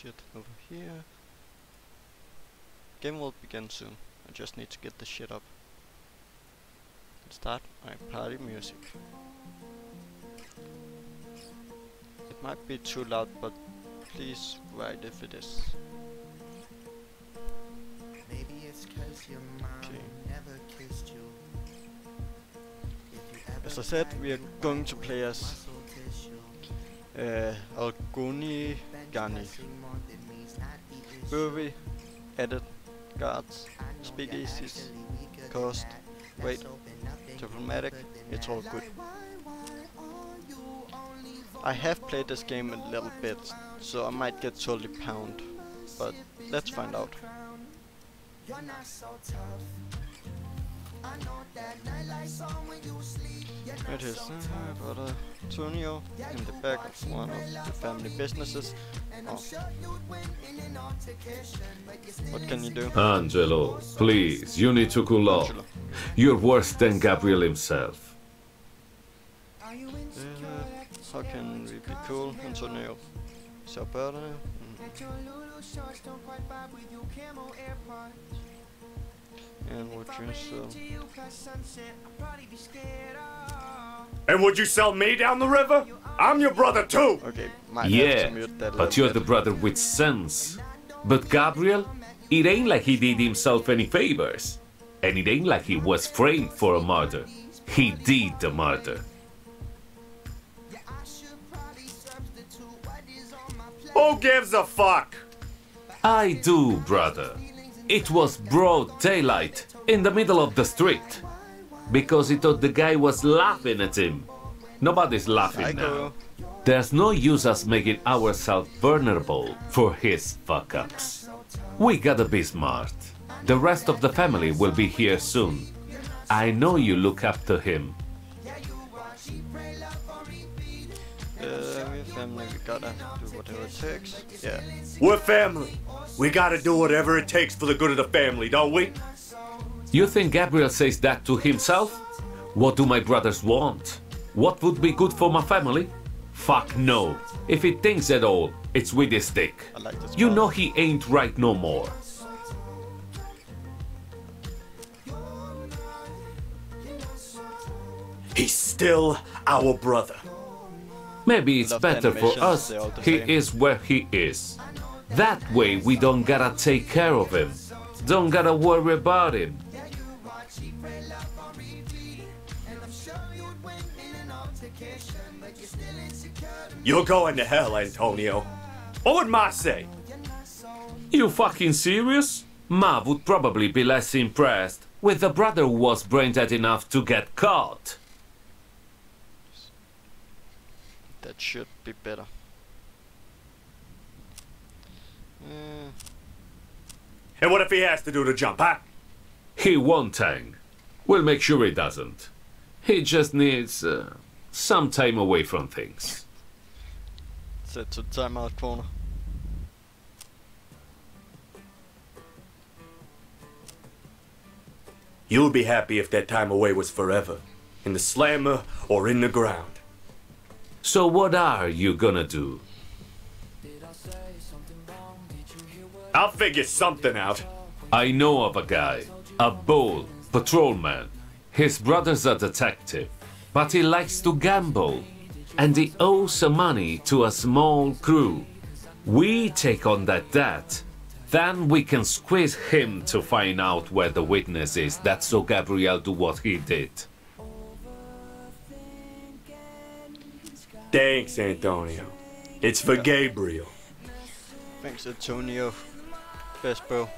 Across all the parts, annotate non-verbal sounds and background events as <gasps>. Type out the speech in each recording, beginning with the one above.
shit over here. Game will begin soon. I just need to get the shit up. Start my party music. It might be too loud, but please write if it is. Maybe it's cause your mom Okay. never kissed you. You As I said, we are going to play as uh, Angelo Genna. Brewery, edit, guards, I know speakeasies, actually weaker than cost, weight, diplomatic, it's all good. I have played this game a little bit, so I might get totally pound, but let's find out. I know that when you sleep. You're not It is so uh, brother Antonio in the back of one of the family businesses. Oh, sure you'd win in an altercation, but you still what can you do? Angelo, please, you need to cool off. You're worse than Gabriel himself. Uh, how can we be cool, Antonio? Så brother. Mm. And what uh, you sell? To you past sunset, I'd probably be scared of. And would you sell me down the river? I'm your brother too. Okay, might Yeah, to mute that a but you're the brother with sense. But Gabriel, it ain't like he did himself any favors. And it ain't like he was framed for a murder. He did the murder. Who gives a fuck? I do, brother. It was broad daylight in the middle of the street. Because he thought the guy was laughing at him. Nobody's laughing now. There's no use us making ourselves vulnerable for his fuck ups. We gotta be smart. The rest of the family will be here soon. I know you look up to him. Uh, we're family, we gotta do whatever it takes. Yeah. We're family. We gotta do whatever it takes for the good of the family, don't we? You think Gabriel says that to himself? What do my brothers want? What would be good for my family? Fuck no. If he thinks at all, it's with his dick. Like this You know he ain't right no more. He's still our brother. Maybe it's Love better for us they're all the he is where he is. That way we don't gotta take care of him. Don't gotta worry about him. You're going to hell, Antonio. What would Ma say? You fucking serious? Ma would probably be less impressed with the brother who was brain dead enough to get caught. That should be better. And what if he has to do the jump, huh? He won't hang. We'll make sure he doesn't. He just needs uh, some time away from things. set to timeout corner. You'll be happy if that time away was forever. In the slammer or in the ground. So what are you gonna do? I'll figure something out. I know of a guy, a bull, patrolman. His brother's a detective, but he likes to gamble, and he owes some money to a small crew. We take on that debt, then we can squeeze him to find out where the witness is that saw Gabriel do what he did. Thanks, Antonio. It's for Gabriel. Thanks, Antonio. Best bro.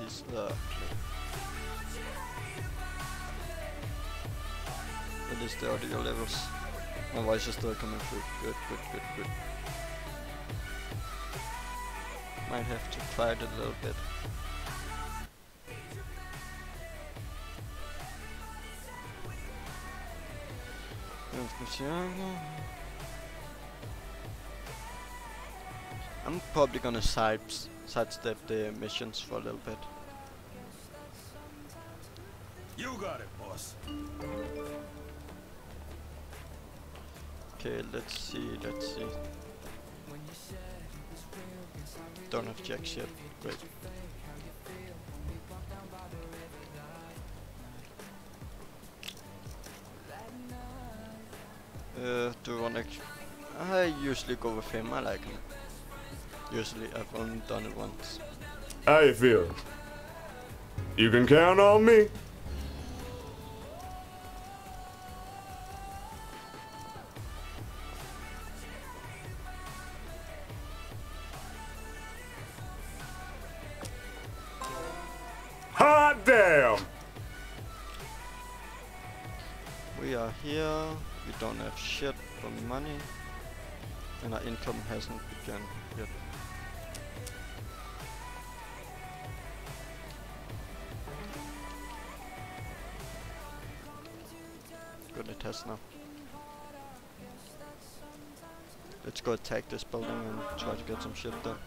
He's uh, What is the audio levels? My voice is still coming through. Good, good, good, good. Might have to fight a little bit. I'm probably gonna side sidestep the missions for a little bit. You got it, boss. Okay, let's see, let's see. Don't have jacks yet. Great. Uh, do you wanna... I usually go with him, I like him. Usually, I've only done it once. How you feel? You can count on me. Hot damn! We are here, we don't have shit for money, and our income hasn't begun Good at test now. Let's go attack this building and try to get some shit done.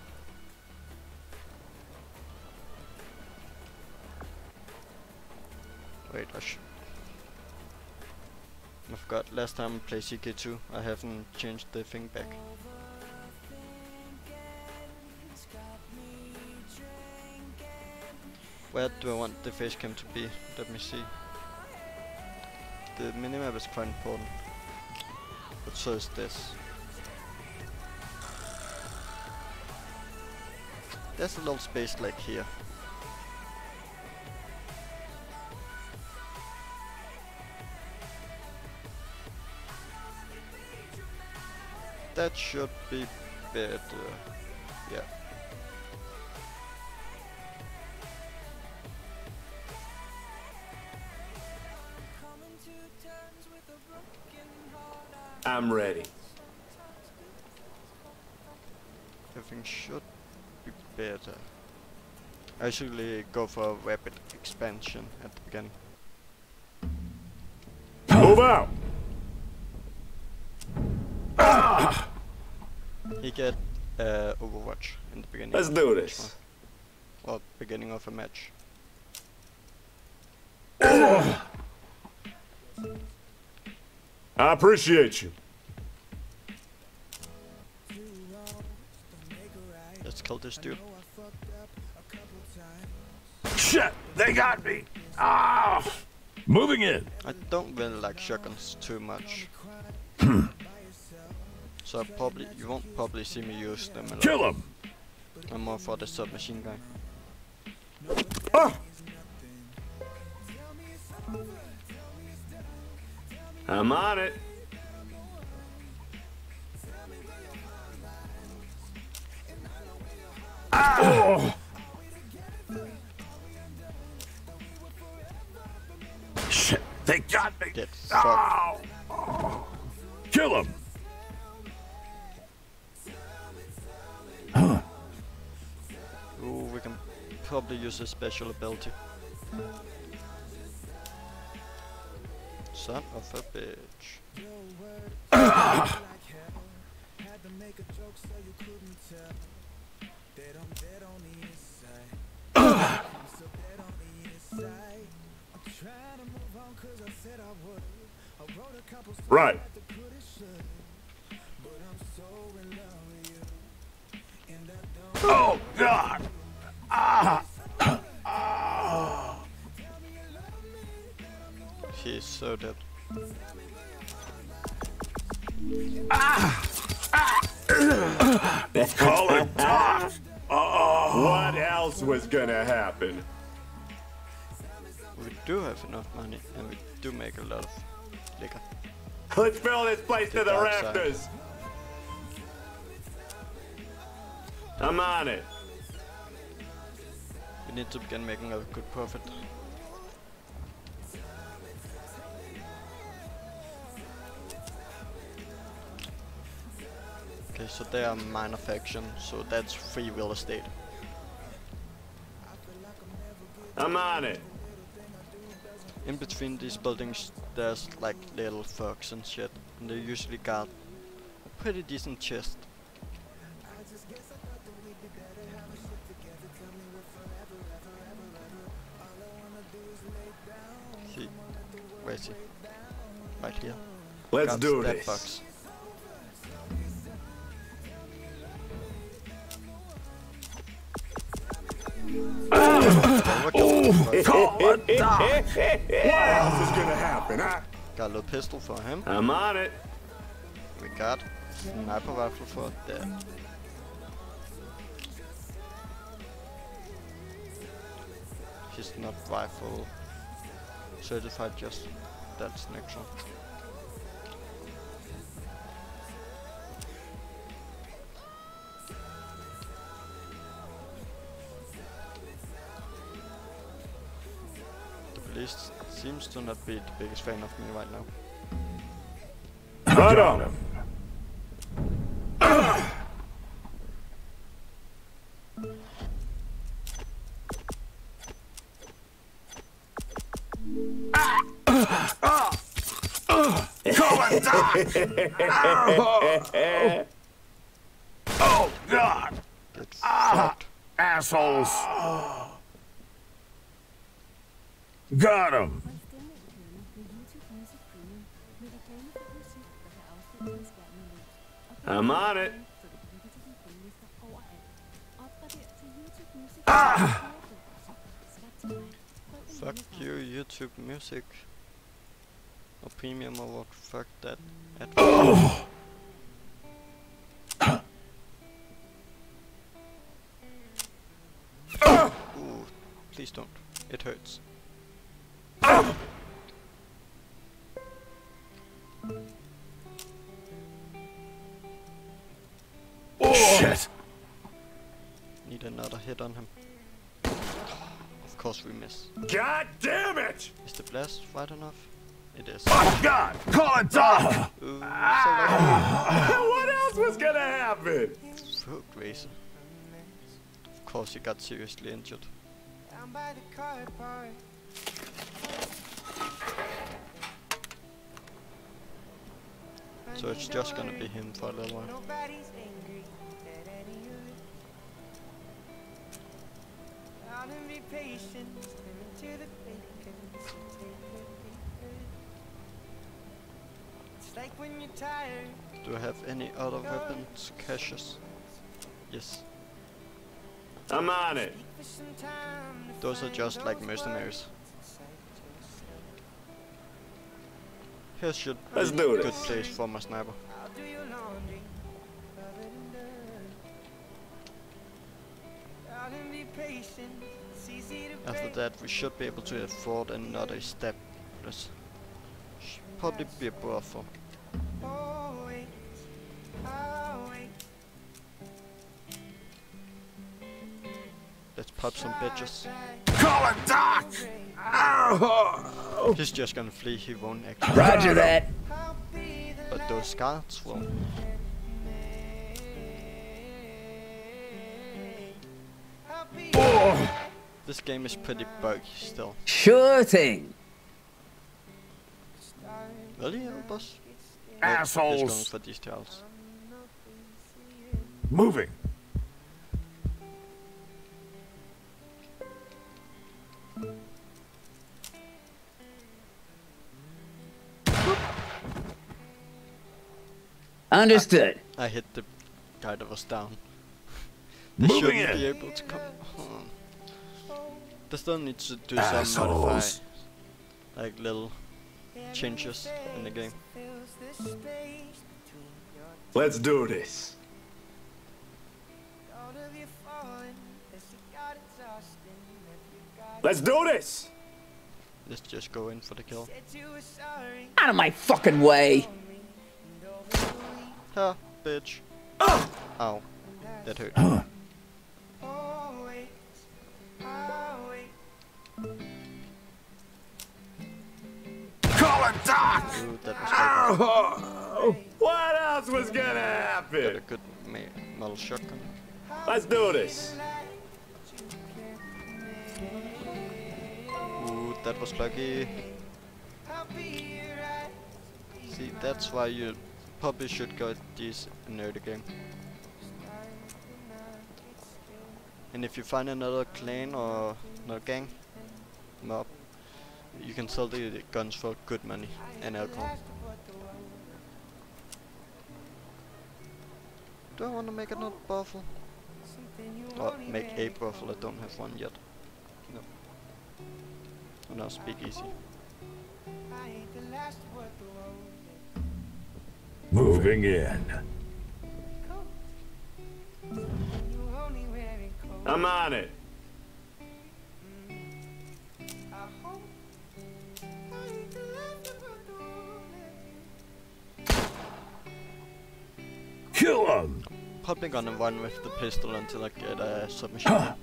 Wait, I sh I forgot, last time I played CK2, I haven't changed the thing back. Where do I want the face cam to be? Let me see. The minimap is quite important. But so is this. There's a little space like here. That should be better. Yeah. I'm ready. Everything should be better. I usually go for rapid expansion at the beginning. Move out! He get uh, Overwatch in the beginning. Let's do this. one. Or beginning of a match. <clears throat> I appreciate you. Let's kill this dude. Shit! They got me! Ah! Moving in. I don't really like shotguns too much. <clears throat> so I probably you won't probably see me use them a lot. Kill him! I'm more for the submachine gun. Ah! I'm on it. Ah! Oh! Shit! They got me! Get fucked. Ow! Kill him! Huh. Ooh, we can probably use a special ability. Son of a bitch. Right. Oh, God! Ah. He's so dead. Ah! Ah! Call it tough! What else was gonna happen? We do have enough money and we do make a lot of liquor. Let's fill this place to the side. rafters. I'm on it. We need to begin making a good profit. Okay, so they are minor faction, so that's free real estate. I'm on it. In between these buildings, there's like little thugs and shit, and they usually got a pretty decent chest. See, where is he? Right here. Let's Guards do this. box. Overkill. Call. What else is gonna happen, huh? Got a little pistol for him. I'm on it. We got sniper rifle for that. He's not rifle certified, just that's next one. The seems to not be the biggest fan of me right now. Right on him. Doc. <laughs> Oh, God. Get fucked. Ah, assholes. Oh. Got him. I'm on it. Fuck you, YouTube Music. Or Premium or what? Fuck that. Ad- <coughs> <coughs> <coughs> Ooh, please don't. It hurts. Oh. Shit. Need another hit on him. Of course we miss. God damn it! Is the blast right enough? It is. Oh, God. Call a doc. Ooh, so <sighs> what else was gonna happen? Throat razor. Of course he got seriously injured. Down by the car park. So it's just gonna be him for a little while. Nobody's angry at any of it. Try to be patient, step into the vacancy, take a peek. It's like when you're tired. Do I have any other weapons caches? Yes. I'm on it. for some time to Those are just like those mercenaries. Here should be Let's do a good place for my sniper. I'll do your laundry, covered in dirt. Try to be patient, it's easy to After that we should be able to afford another step. Plus, should probably be a wait. Let's pop some bitches. Call a doc. Ow. He's just gonna flee, he won't actually. Roger that. I'll be the But those guards will. I'll This game is pretty buggy still. Sure thing. Will he help us? Nope, He's going Assholes. for these tiles. Moving. Understood. I hit the guy that was down. they Moving shouldn't in. be able to come. home. They still need to do some modify, like little changes in the game. fills the space between your Let's do this. thought of you falling as you got exhausted. If you got Let's do this. Let's just go in for the kill. said you were sorry, Out of my fucking way. Ha, bitch. Ow, that hurt. oh oh. Call a doc. Ooh, that was like Oh. What else was gonna got a happen? good metal shotgun. Let's do this. Ooh, that was lucky. I'll be right. See, that's why you probably should get these in game. And if you find another clan or another gang mob, you can sell the guns for good money and alcohol. Do I want to make another buffle? Or oh, make a brothel, I don't have one yet. No. Oh, no, speak easy. Moving in. I'm on it. Kill him! Probably gonna run with the pistol until I get a submachine.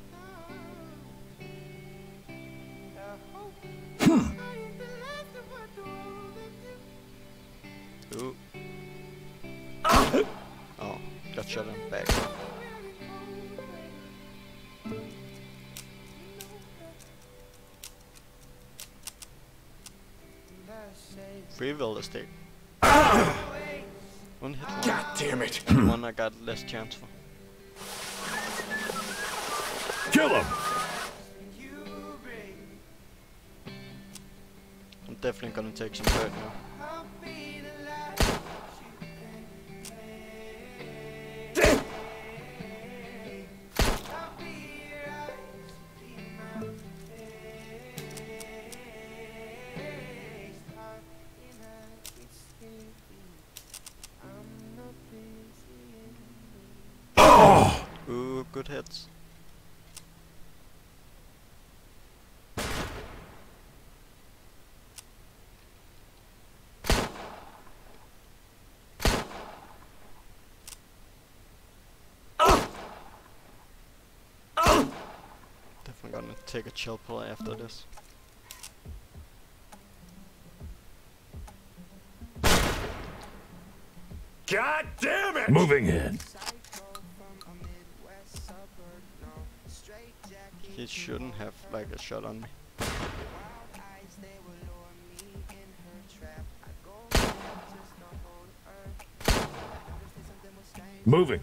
I got less chance for. Kill him! I'm definitely gonna take some hurt now. Gonna take a chill pill after this. God damn it! Moving in. He shouldn't have like a shot on me. Moving.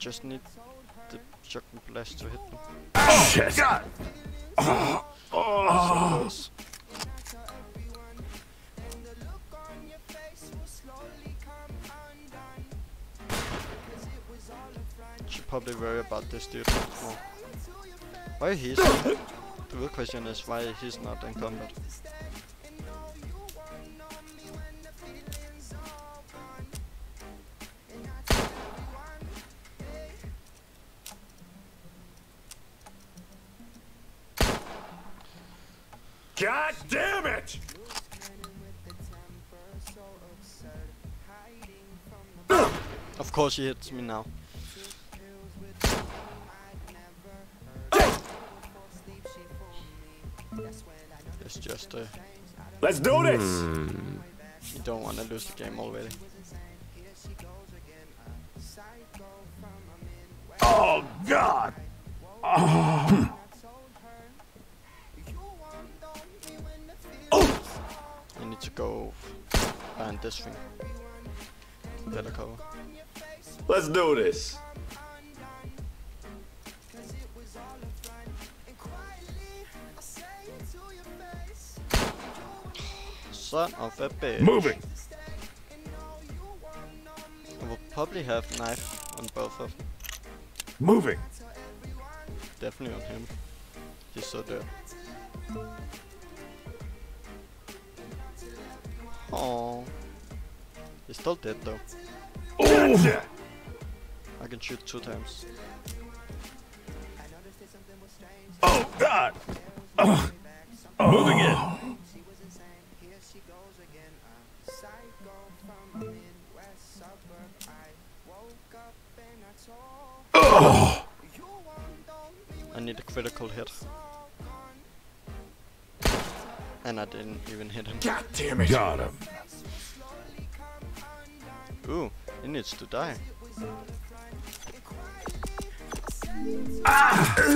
Just need the shotgun blast to hit them. Shit! So close. Should probably worry about this dude more. Why he's The real question is why he's not in combat. Of course he hits me now. It's just uh, Let's do this! you don't want to lose the game already. Oh, God! <coughs> You need to go find this thing. Better cover. Let's do this. Son of a bitch. Moving. I will probably have knife on both of them. Moving. Definitely on him. He's so dead. Oh. He's still dead though. Oh! I can shoot two times. Oh, God! Oh. Moving in. Oh! I need a critical hit. And I didn't even hit him. God damn it! Got him. Ooh, he needs to die. Ah! <laughs>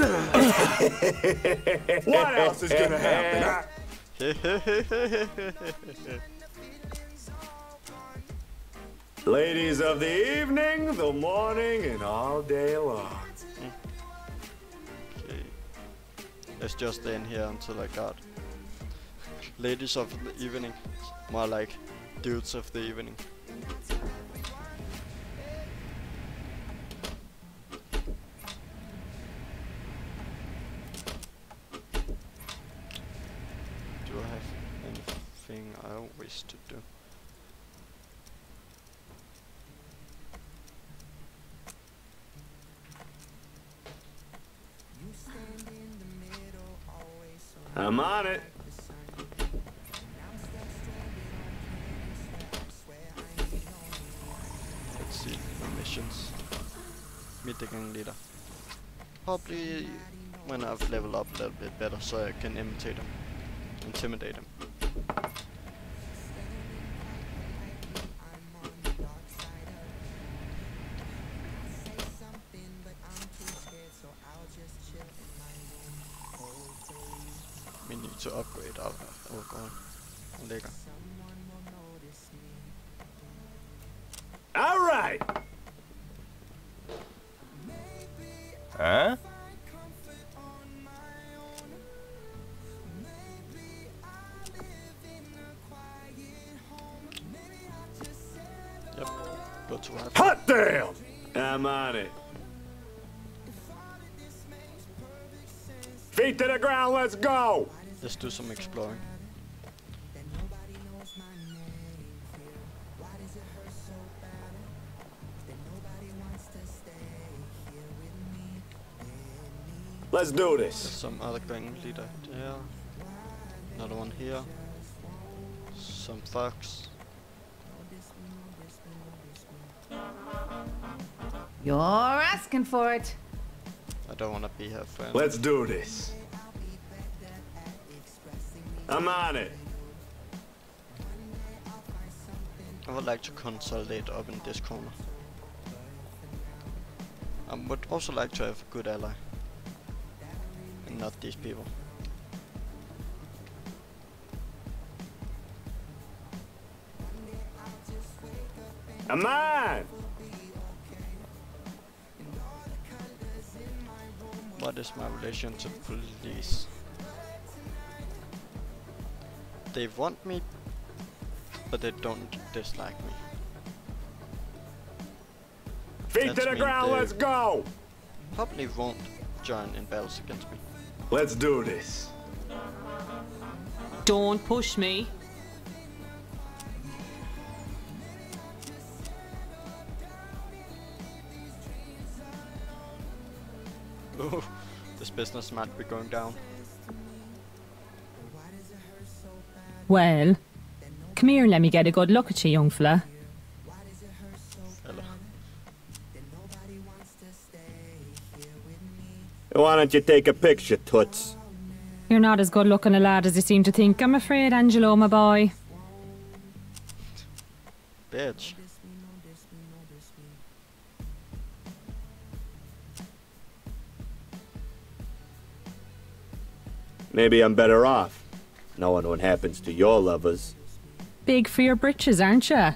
What else is gonna happen? Ladies of the evening, the morning, and all day long. Let's just in here until I got ladies of the evening, more like dudes of the evening. Do I have anything I wish to do? I'm on it. Let's see the missions. Meet the gang leader. Probably when I've leveled up a little bit better so I can imitate him. Intimidate him. Let's go! Let's do some exploring. Let's do There's this. some other gang leader there. Another one here. Some fox. You're asking for it. I don't want to be her friend. Let's do this. I'm on it. I would like to consolidate up in this corner. I would also like to have a good ally. And not these people. I'm on! What is my relation to police? They want me, but they don't dislike me. Feet That's to the ground, let's go! Probably won't join in battles against me. Let's do this. Don't push me. <laughs> Ooh, this business might be going down. Well, come here and let me get a good look at you, young fella. Why don't you take a picture, Toots? You're not as good looking a lad as you seem to think, I'm afraid, Angelo, my boy. bitch. Maybe I'm better off, knowing what happens to your lovers. Big for your britches, aren't you?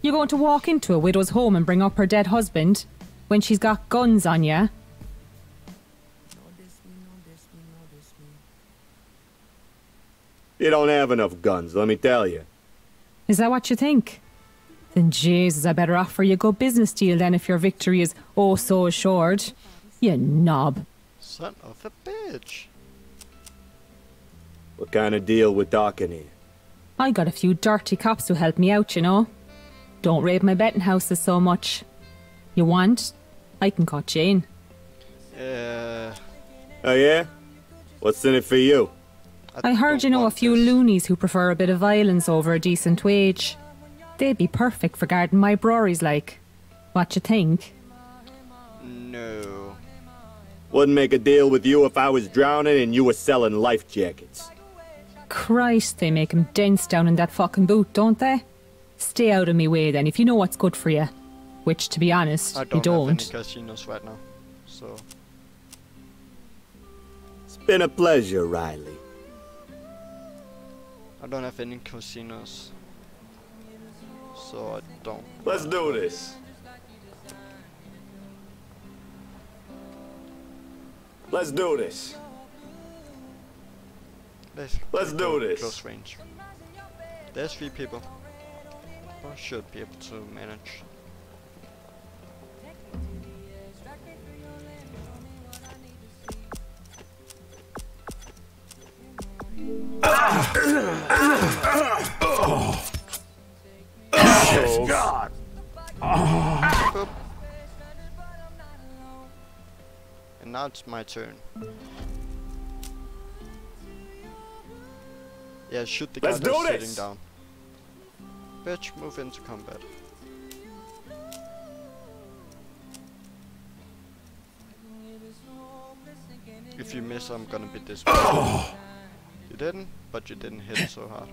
You're going to walk into a widow's home and bring up her dead husband when she's got guns on you. You don't have enough guns, let me tell you. Is that what you think? Then Jesus, I better offer you a good business deal then if your victory is oh so assured. You knob. Son of a bitch. What kind of deal we're talking here? I got a few dirty cops who help me out, you know. Don't raid my betting houses so much. You want? I can call Jane. Uh, Oh yeah? What's in it for you? I heard you know a few this. loonies who prefer a bit of violence over a decent wage. They'd be perfect for guarding my breweries like. What you think? No. Wouldn't make a deal with you if I was drowning and you were selling life jackets. Christ, they make 'em dents down in that fucking boot, don't they? Stay out of me way then, if you know what's good for you. Which, to be honest, I you don't, have don't. any casinos right now. So, It's been a pleasure, Riley. I don't have any casinos. So I don't. Let's do this. Let's do this. Let's, Let's do this. Close range. There's three people. I should be able to manage. Oh, God. Boop. And now it's my turn. Yeah, shoot the guy Let's that's do sitting this. down. Bitch, move into combat. If you miss, I'm gonna be disappointed. You didn't, but you didn't hit so hard.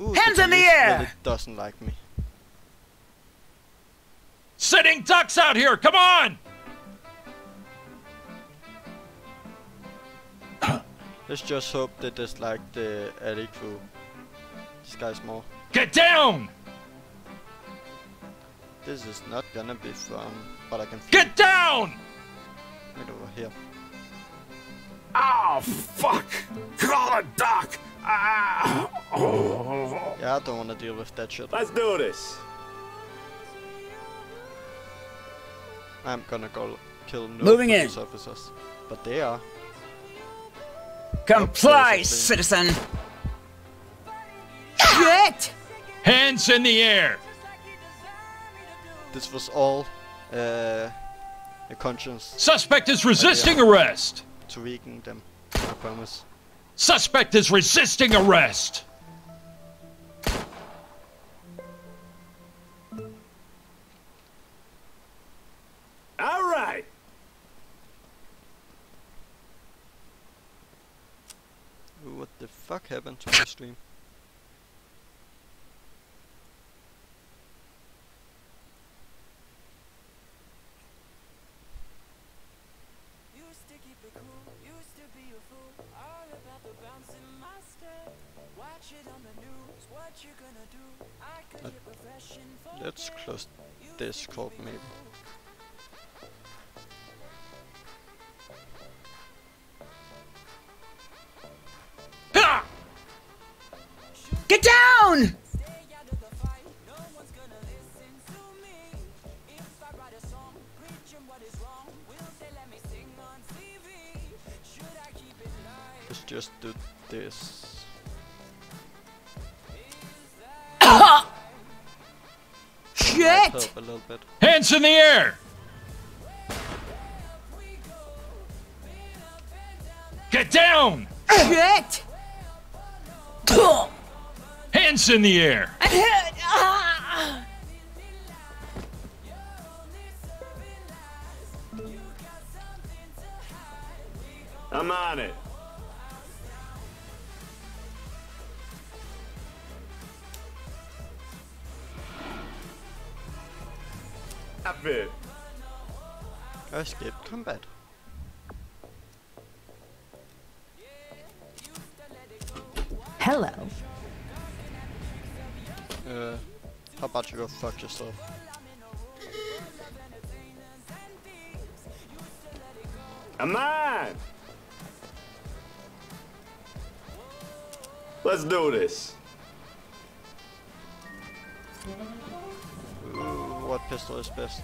Ooh, Hands in the air! Really doesn't like me. Sitting ducks out here. Come on. Let's just hope they dislike the alley crew. This guy's more. Get down. This is not gonna be fun, but I can feel Get down. it right over here. Oh, fuck. Call a doc. Ah. Oh. Yeah, I don't wanna deal with that shit. Let's do this. I'm gonna go kill no Moving in. police officers. But they are. Comply, citizen. Shit! Hands in the air. This was all uh, a conscience Suspect is resisting arrest. to weaken them. I promise. Suspect is resisting arrest. Could Uh, your profession for Let's close Discord maybe. Down! Let's just do this. Might Shit! a little bit. Hands in the air. Get down. Shit! <clears throat> Hands in the air. <laughs> Ah. I'm on it. Stop it. I escaped combat. Hello. Uh, how about you go fuck yourself? Come on. Let's do this. What pistol is best?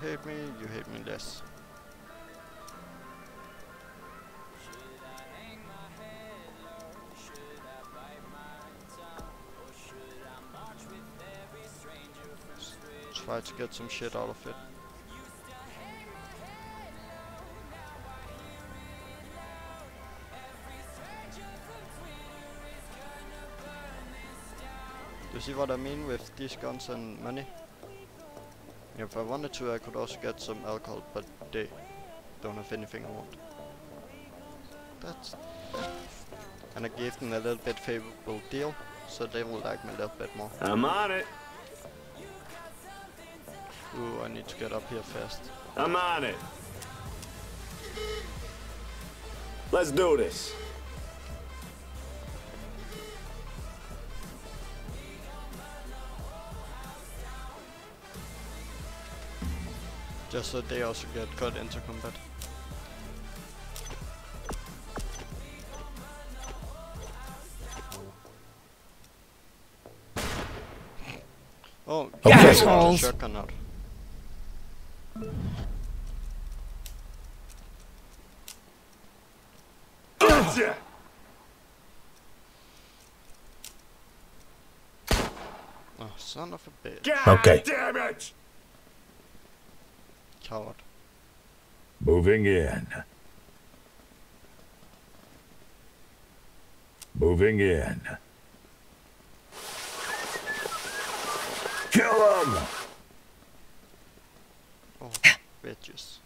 Hate me, you hate me less. Try to get some shit out of it. You see what I mean with these guns and money? If I wanted to, I could also get some alcohol, but they don't have anything I want. That's... And I gave them a little bit favorable deal, so they will like me a little bit more. I'm on it. Ooh, I need to get up here fast. I'm on it. Let's do this. Just so they also get cut into combat. Oh, Okay. yeah, shotgun out. Gotcha. Oh, son of a bitch. God Okay. damn it! Coward. Moving in. Moving in. Kill him! Oh, bitches.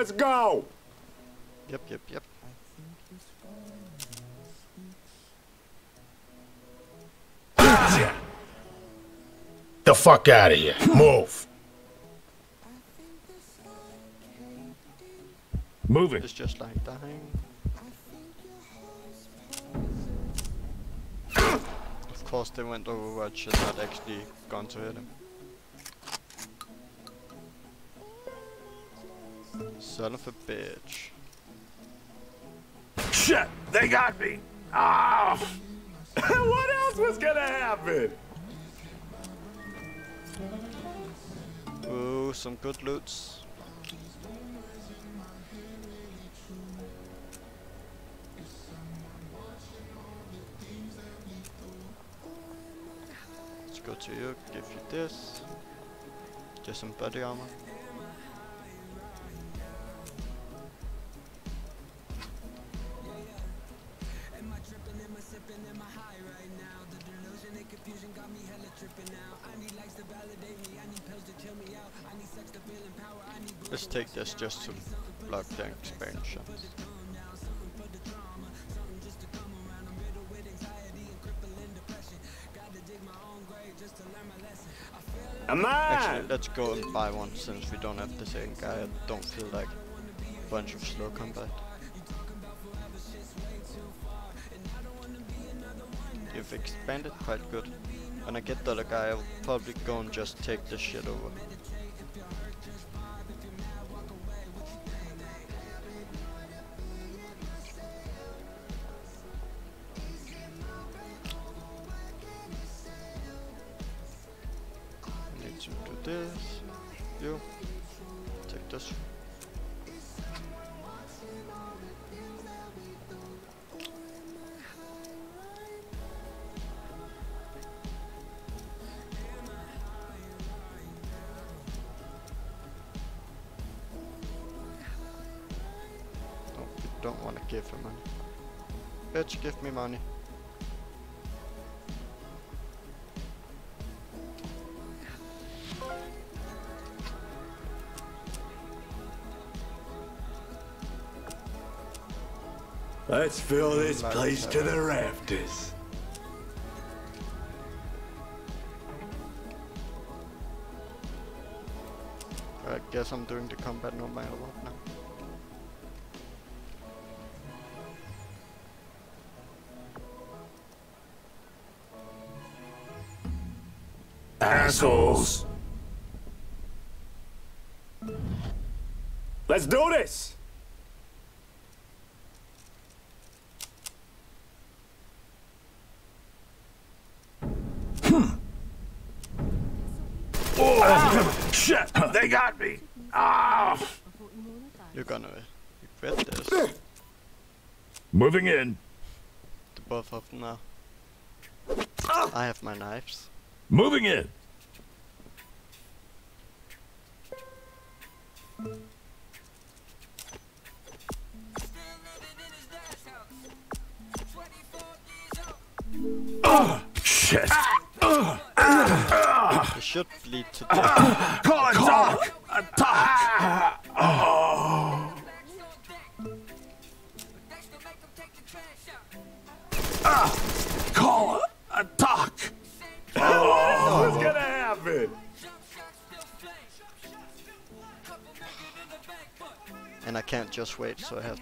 Let's go! Yep, yep, yep. The fuck out of here. Move. Moving. It's just like dying. Of course they went Overwatch and not actually gone to hit him. Son of a bitch. Shit! They got me! Ah! <laughs> what else was gonna happen? Ooh, some good loots. Let's go to you, give you this. Get some body armor. This just some block the expansion. Actually, on! let's go and buy one since we don't have the same guy. I don't feel like a bunch of slow combat. You've expanded quite good. When I get the other guy, I'll probably go and just take this shit over. This. You take this. Oh, don't want to give him money. Bitch, give me money. Let's fill this place to the rafters. I guess I'm doing the combat no matter what now. Assholes. Let's do this! Shit! They got me! Ah! You're gonna regret this. Moving in. The both of them now. Ah! I have my knives. Moving in.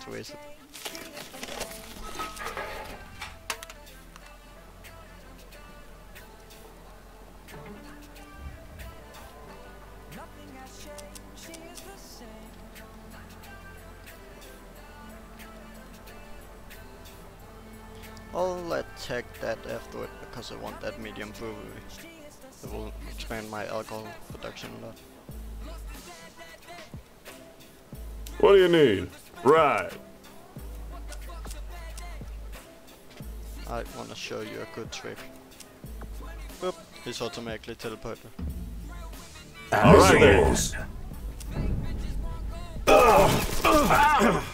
So I have to raise it. Nothing has changed, she is the same. I'll uh, attack that afterward because I want that medium brewery. It will expand my alcohol production a lot. What do you need? Right. I want to show you a good trick. Boop, he's automatically teleported. All right, girls. <laughs>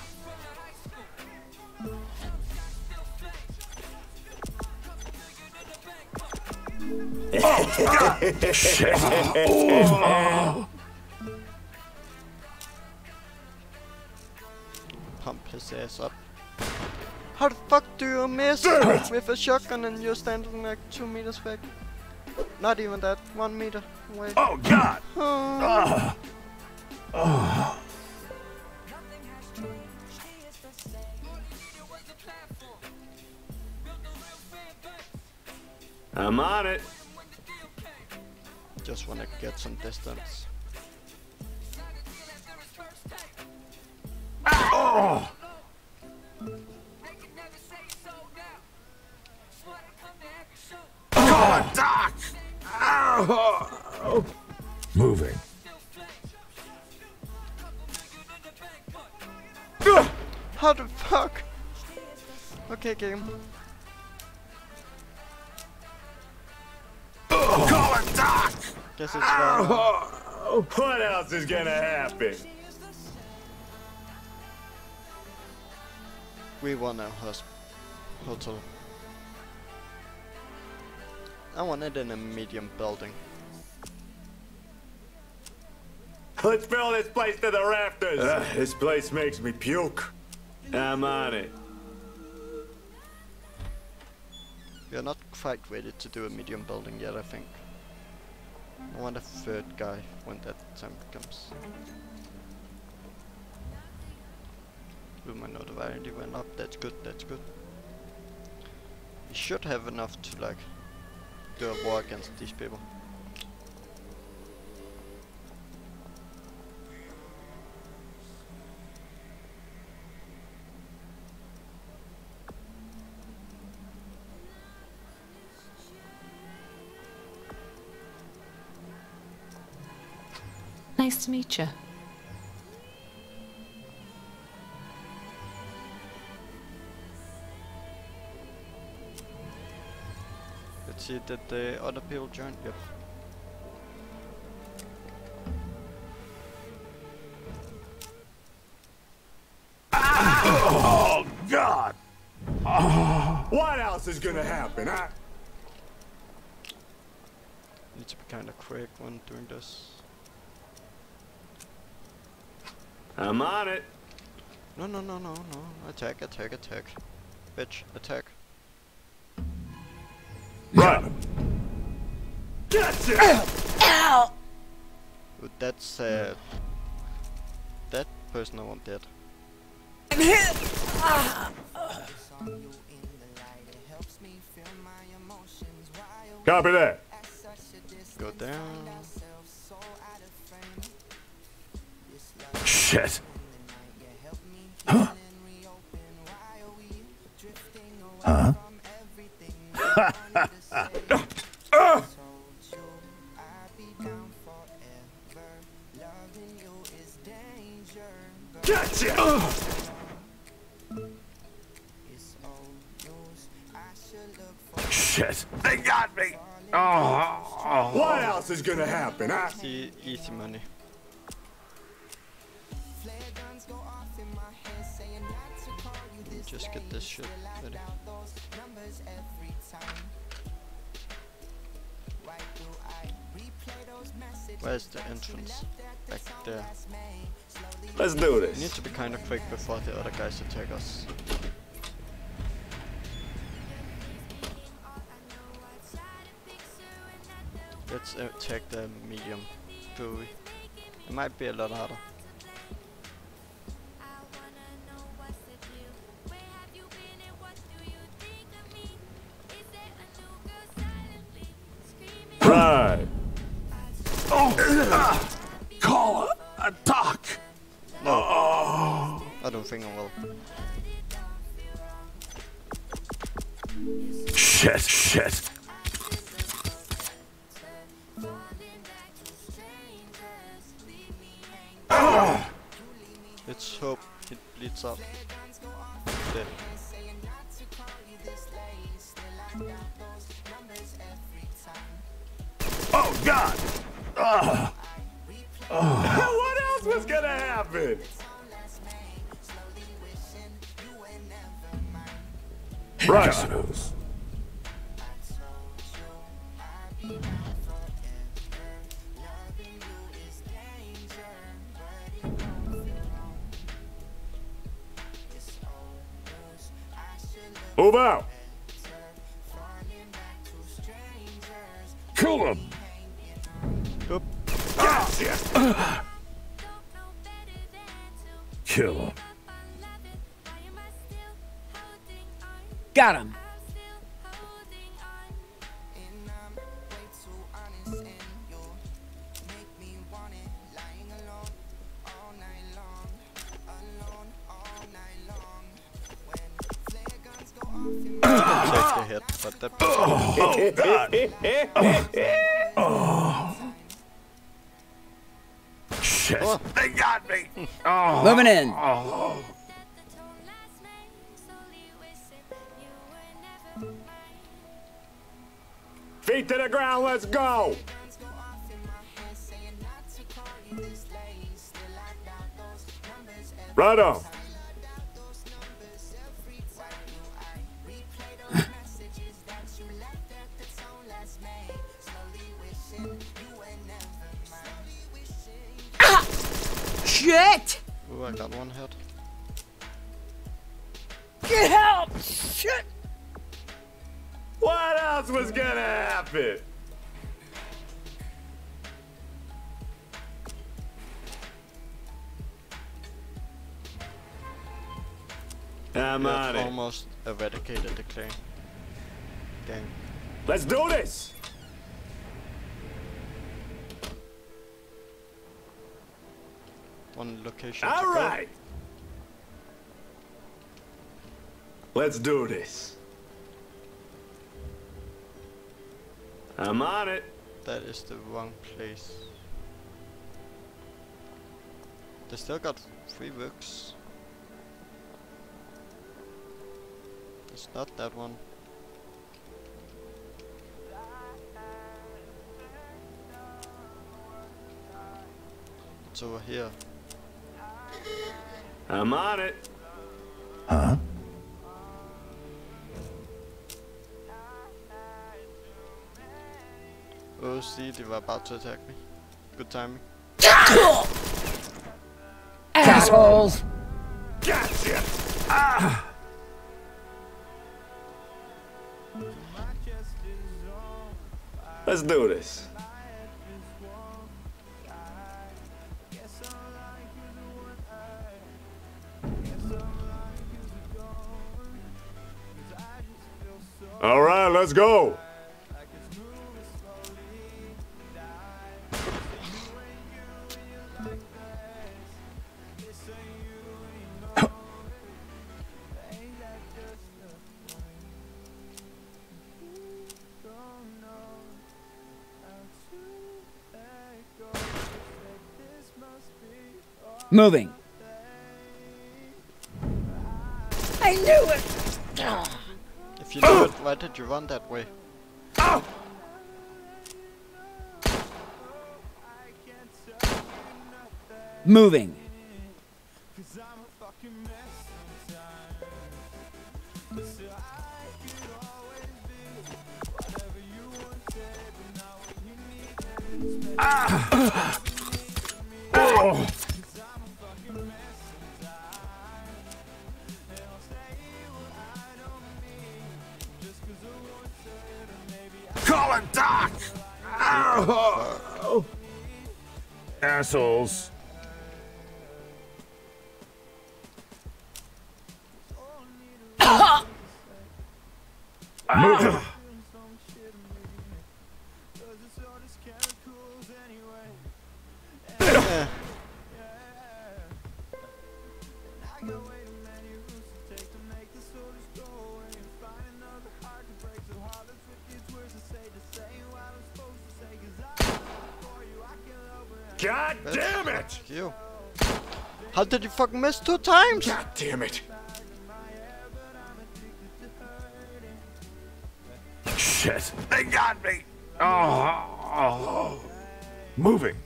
<laughs> Shit. Oh. Pump his ass up. How the fuck do you miss with a shotgun and you're standing like two meters back? Not even that, one meter away. Oh, God. Oh. Oh. Nothing has changed, she is the same. All you needed was a platform. Built a real fan base. I'm on it. When the deal came, Just wanna get some distance. signed a Oh. They can never say so now. Swear to come to every show. Call Doc! Ow. Moving. How the fuck? Okay, game. Call a Doc! Guess it's wrong. Oh. What else is gonna happen? We want a hotel. I want it in a medium building. Let's fill this place to the rafters. Uh, this place makes me puke. I'm on it. We are not quite ready to do a medium building yet, I think. I want a third guy when that time comes. Ooh, my notoriety went up. That's good. That's good. We should have enough to like do a war against these people. Nice to meet you. See, did the other people join? Yep. Oh, God! <sighs> What else is gonna happen, I Need to be kind of quick when doing this. I'm on it. No, no, no, no, no. Attack, attack, attack. Bitch, attack. Gotcha! Ooh, that's uh, that person I want dead. on you in the light. It helps me feel my might be a lot harder. Right. Oh, Call a, a doc. I don't think I will. Shit, shit. Let's hope it bleeds up. Dead. Oh, God. <laughs> what else was gonna happen? Right. Move out. Kill him. Oop. Kill him. Got him. Hit, but that Oh, God. Shit. Oh. They got me. Oh. Moving in. Feet to the ground, let's go. Right on. Shit! Ooh, I got one hit. Get help! Shit! What else was gonna happen? I'm We on have it. almost eradicated the clan. Gang. Let's do this. One location All go. Let's do this. I'm on it. That is the wrong place. They still got three books. It's not that one. It's over here. I'm on it. Huh? Oh, see, they were about to attack me. Good timing. Assholes! Gotcha. Ah. Let's do this. All right, let's go. Moving. I knew it! If you knew it, why did you run that way? Moving. Call <laughs> Assholes. Fucking miss two times? God damn it! Shit. They got me. Oh, oh. oh. Moving.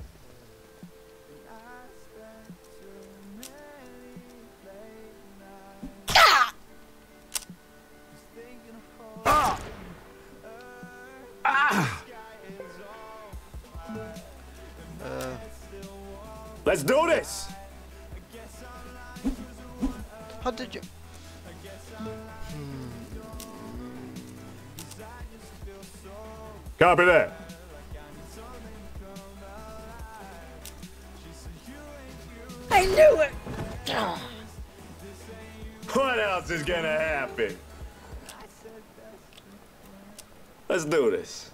Copy that. I knew it. What else is gonna happen? Let's do this.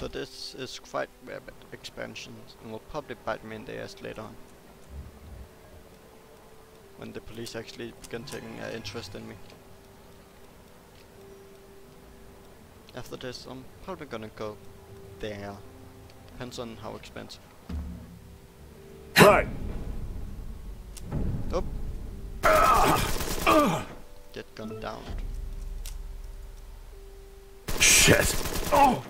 So this is quite rapid expansion and will probably bite me in the ass later on. When the police actually begin taking uh, interest in me. After this, I'm probably gonna go there. Depends on how expensive. Right. Oh. Get gunned down. Shit. Oh.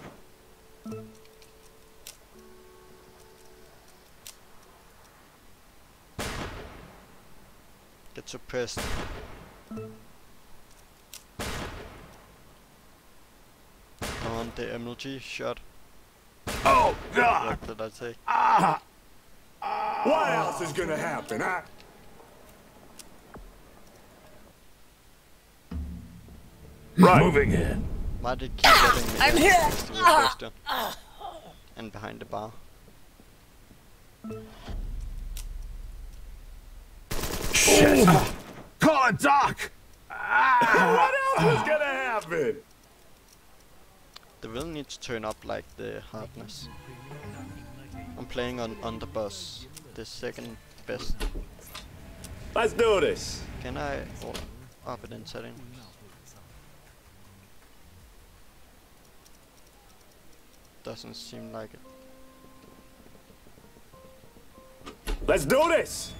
Suppressed. Come on, the MLG shot. Oh, God. What did I say? Ah! ah. What else is gonna happen, huh? Right. Moving in. Why did keep getting me ah! I'm here. next to the poster? Ah! And behind the bar. Shit. Call it Doc. Ah! <laughs> What else is gonna happen? The will need to turn up like the hardness. I'm playing on underboss, the second best. Let's do this. Can I oh, up it in settings? Doesn't seem like it. Let's do this.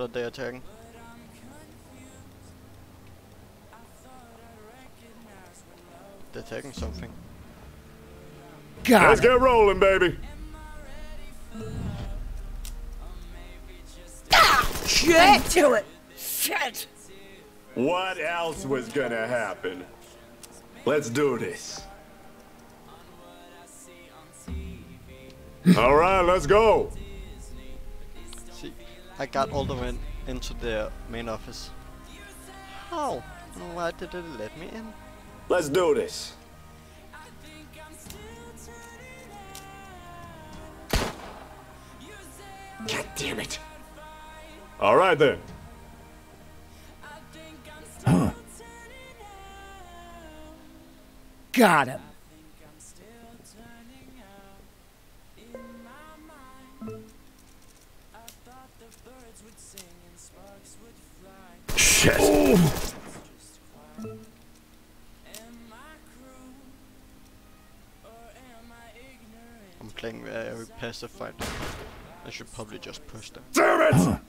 What are they attacking? They're attacking something. God. Let's get rolling, baby. Shit! Do it. Shit. What else was gonna happen? Let's do this. All right, let's go. See, I got all the way into the main office. How? Why did it let me in? Let's do this. God damn it. All right then. Got him. Shit. I'm playing uh, very pacified. I should probably just push them. Damn it!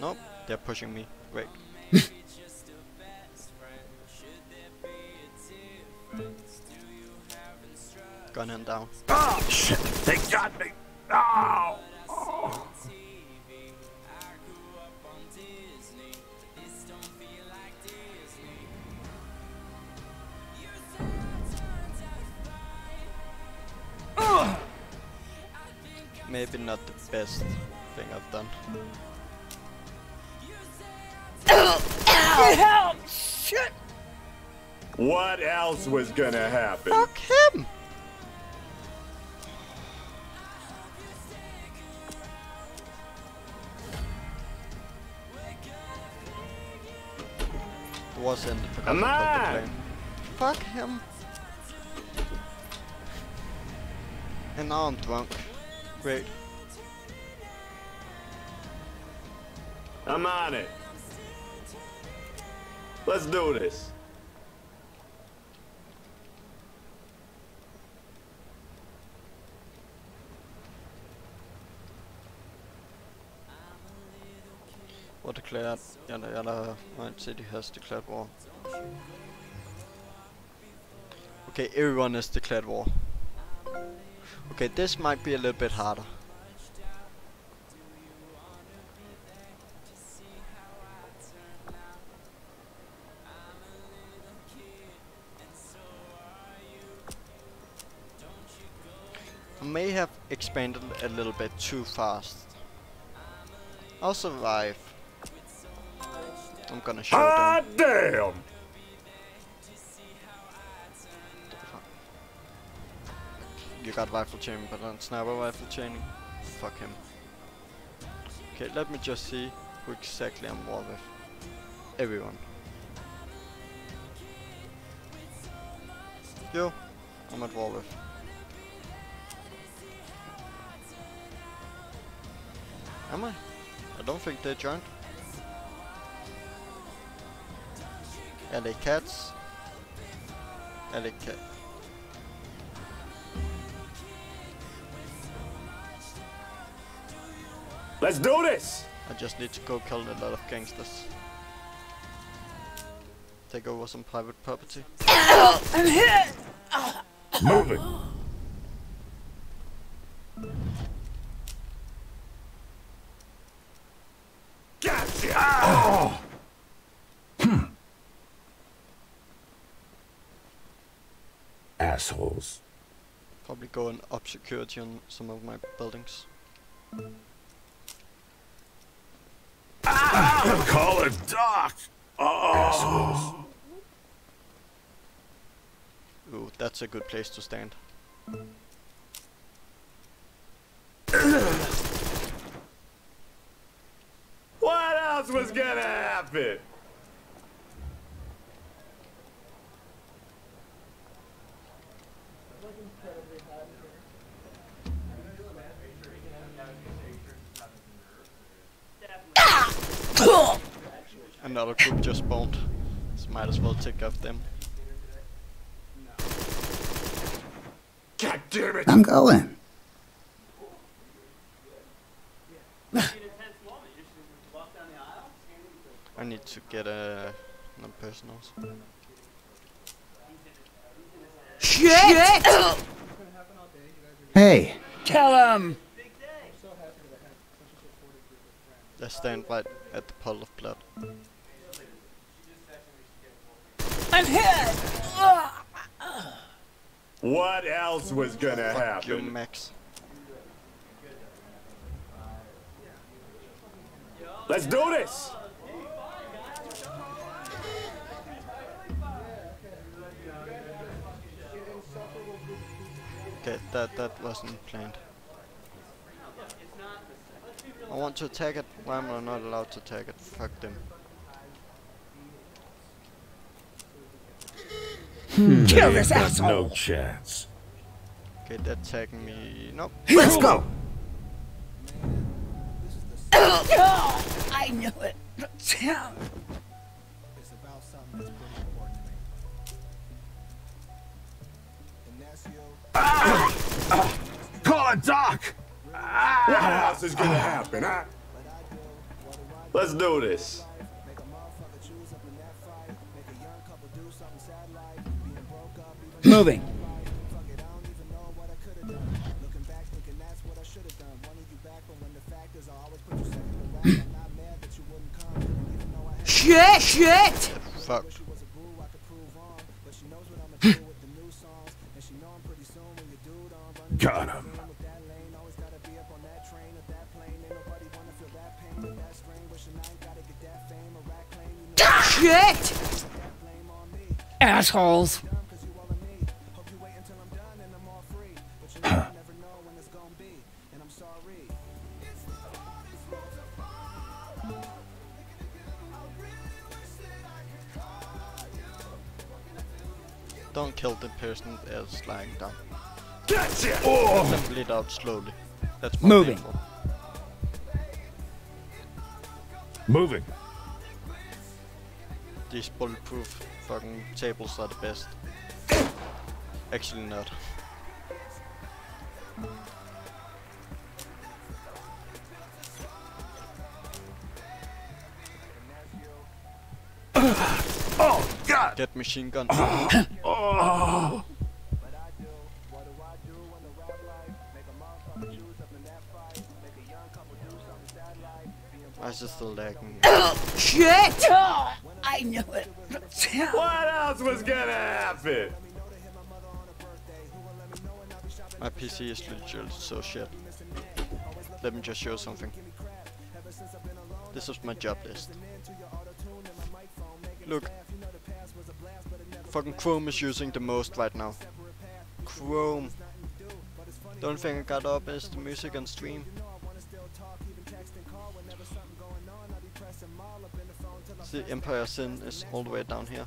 Nope, they're pushing me. Great. Gun hand down. Oh, shit. They got me. Oh. Maybe not the best thing I've done. Get help! Shit! What else was gonna happen? Fuck him! Wasn't Come to put the on! Fuck him. And now I'm drunk. Great. I'm on it. Let's do this. War declared. Yada yada. Night City has declared war. Okay, everyone has declared war. Okay, this might be a little bit harder. I may have expanded a little bit too fast. I'll survive. I'm gonna show Ah, them. damn! You got rifle training, but on sniper rifle training? Fuck him. Okay, let me just see who exactly I'm war with. Everyone. You, I'm at war with. Am I? I don't think they joined. LA Cats. LA Cat. Let's do this! I just need to go kill a lot of gangsters. Take over some private property. I'm hit! Moving. Gotcha! Oh. Hmm. Assholes. Probably go and up security on some of my buildings. <coughs> Call it Doc. Assholes. Ooh, that's a good place to stand. <coughs> What else was gonna happen? Another group just spawned. So might as well take off them. God damn it! I'm going. I need to get a non personals. Shit! Hey, Tell him! I stand right at the puddle of blood. I'm hit! What else was gonna Fuck you, happen? Max. Let's do this! Okay, that that wasn't planned. I want to attack it. Why am I not allowed to attack it? Fuck them. Hmm. Kill this asshole! no chance. Okay, they're attacking me. Nope. let's go. Ugh. I knew it! Damn. It's about something that's pretty important to me. And that's you. Call a doc! What ah. else is gonna happen, huh? Let's do this. Moving. Fuck it, I don't even know what I could have done. Looking back, thinking that's what I should have done. Wanted you back, but when the fact is, I always put you second to rap. I'm not mad that you wouldn't come, even though I had Shit! Shit! Fuck. wish you was a Don't kill the person else lying down. Gotcha! Let Oh! them bleed out slowly. That's more Moving. painful. Moving. These bulletproof fucking tables are the best. Actually not. <laughs> God! Get machine gun. Oh! <coughs> But I do. What do I do in the rap life? Make a motherfucker choose up in that fight. Make a young couple do something sad like being Why is it still lagging? Shit! I knew it! What else was gonna happen? My PC is literally so shit. Let me just show something. This is my job list. Look. Fucking Chrome is using the most right now. Chrome. The only thing I got up is the music and stream. The Empire Sin is all the way down here.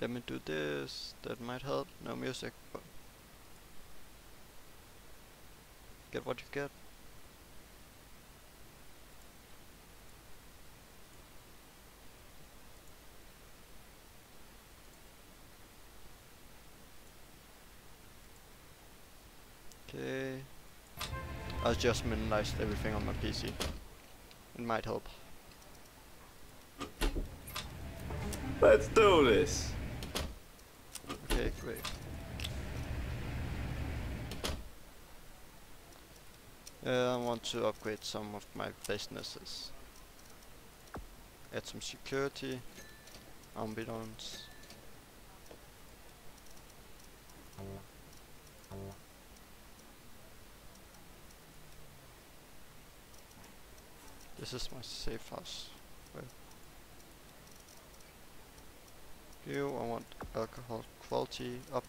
Let me do this. That might help. No music. But get what you get. Okay. I just minimized everything on my PC. It might help. Let's do this. Okay, great. Uh, I want to upgrade some of my businesses. Add some security, ambulance. This is my safe house. Where? You, I want alcohol quality up.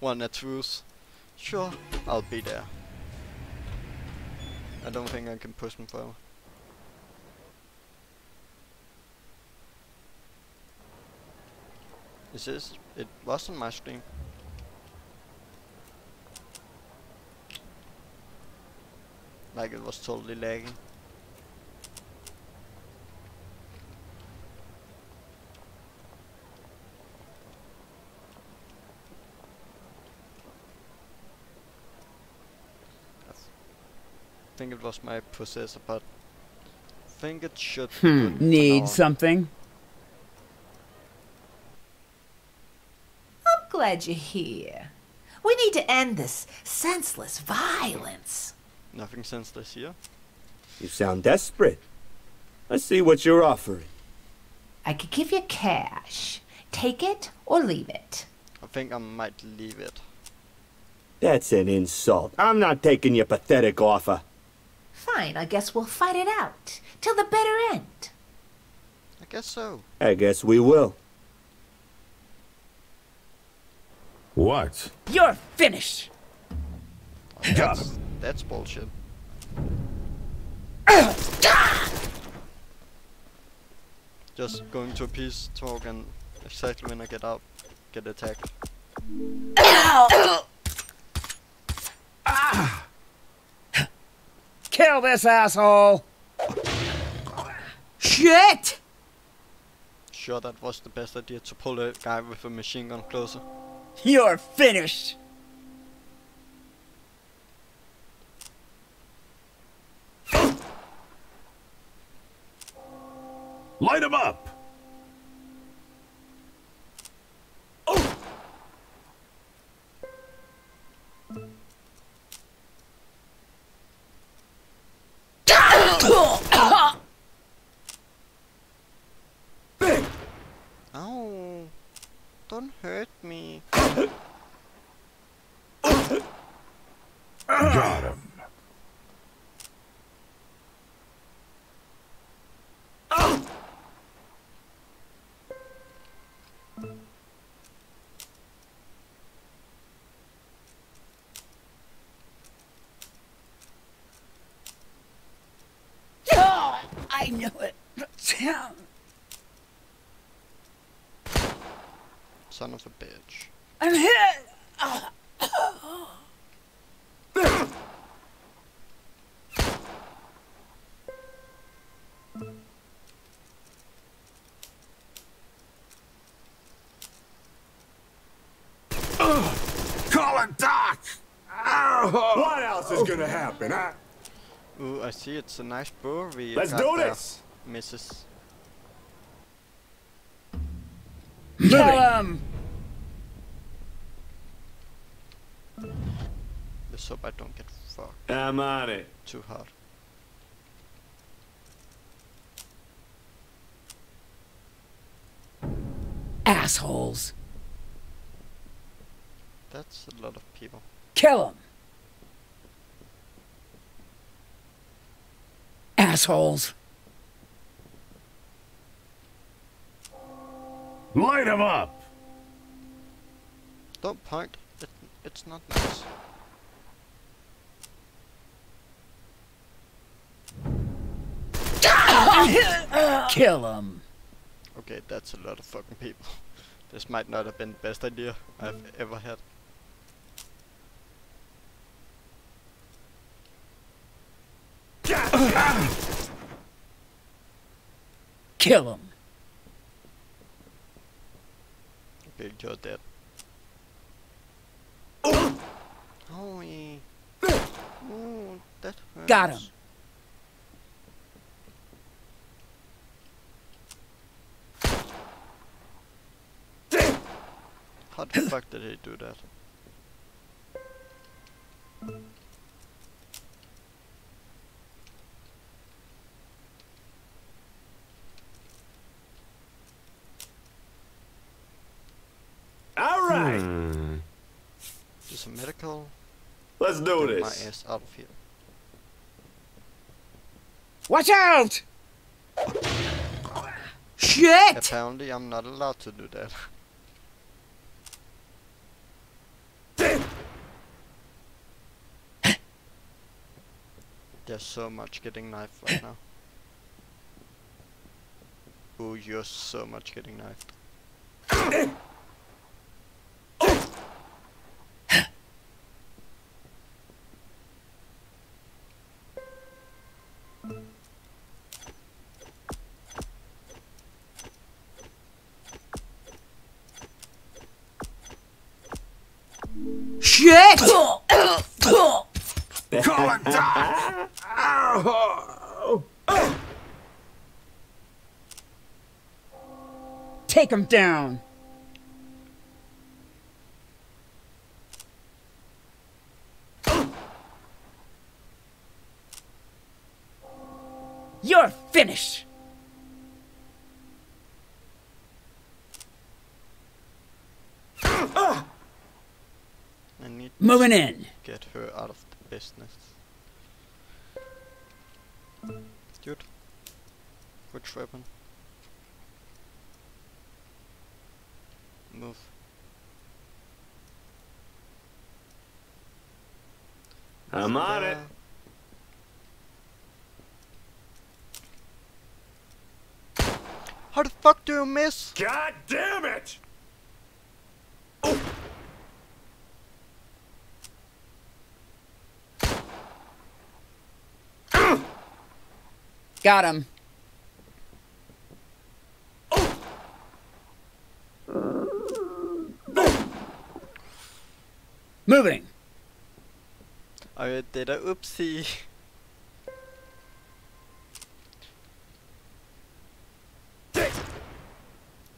One at truth. Sure, I'll be there. I don't think I can push him further. This is this? It wasn't my stream. Like it was totally lagging. I think it was my processor, but I think it should. Hmm. Need something? I'm glad you're here. We need to end this senseless violence. Nothing senseless year. You sound desperate. Let's see what you're offering. I could give you cash. Take it or leave it. I think I might leave it. That's an insult. I'm not taking your pathetic offer. Fine, I guess we'll fight it out. Till the bitter end. I guess so. I guess we will. What? You're finished. Got That's, that's bullshit. Just going to a peace talk and exactly when I get out, get attacked. Kill this asshole. Shit! Sure, that was the best idea to pull a guy with a machine gun closer. You're finished. Light him up! I knew it. Damn. Son of a bitch. I'm hit. See it's a nice brewery. you Let's got do there, this. Mrs. Kill him. Let's hope I don't get fucked I'm on it. too hard. Assholes. That's a lot of people. Kill him. Assholes. Light him up! Don't point. It, it's not nice. <coughs> Kill him. Okay, that's a lot of fucking people. <laughs> this might not have been the best idea I've ever had. <coughs> Kill him. Okay, you're dead. Holy. Ooh, that hurts. Got him. How the fuck did he do that? <laughs> All right. Hmm. Do some medical. Let's do Get my this. ass out of here. Watch out! Shit! Apparently, I'm not allowed to do that. There's so much getting knifed right now. Ooh, you're so much getting knifed. Take him down. You're finished. I need Moving in. Get her out of the business. Dude. Which weapon? Move. I'm on it. How the fuck do you miss? God damn it! Got him. Moving. I did a oopsie.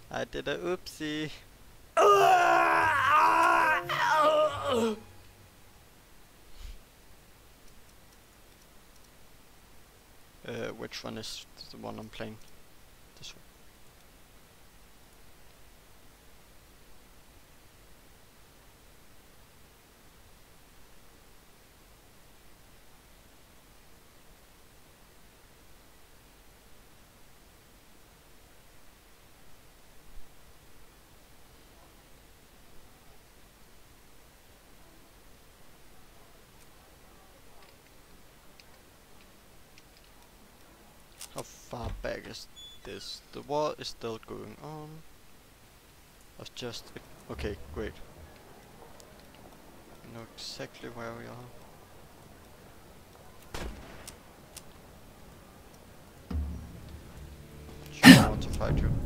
I did a oopsie. Uh, which one is the one I'm playing? This one. How is this? The war is still going on. I've just... Okay, great. I know exactly where we are. To fight you.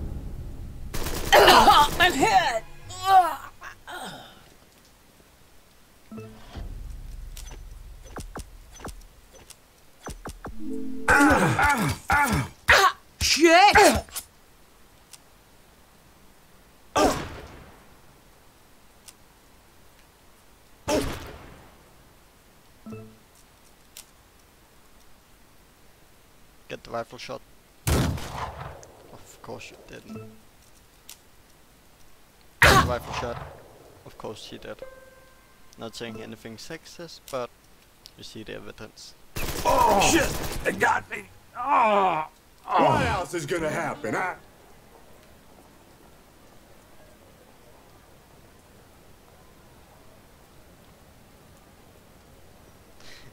Rifle shot. Of course you didn't. <coughs> Rifle shot. Of course he did. Not saying anything sexist, but you see the evidence. Oh, shit! They got me. Oh. What else is gonna happen, huh?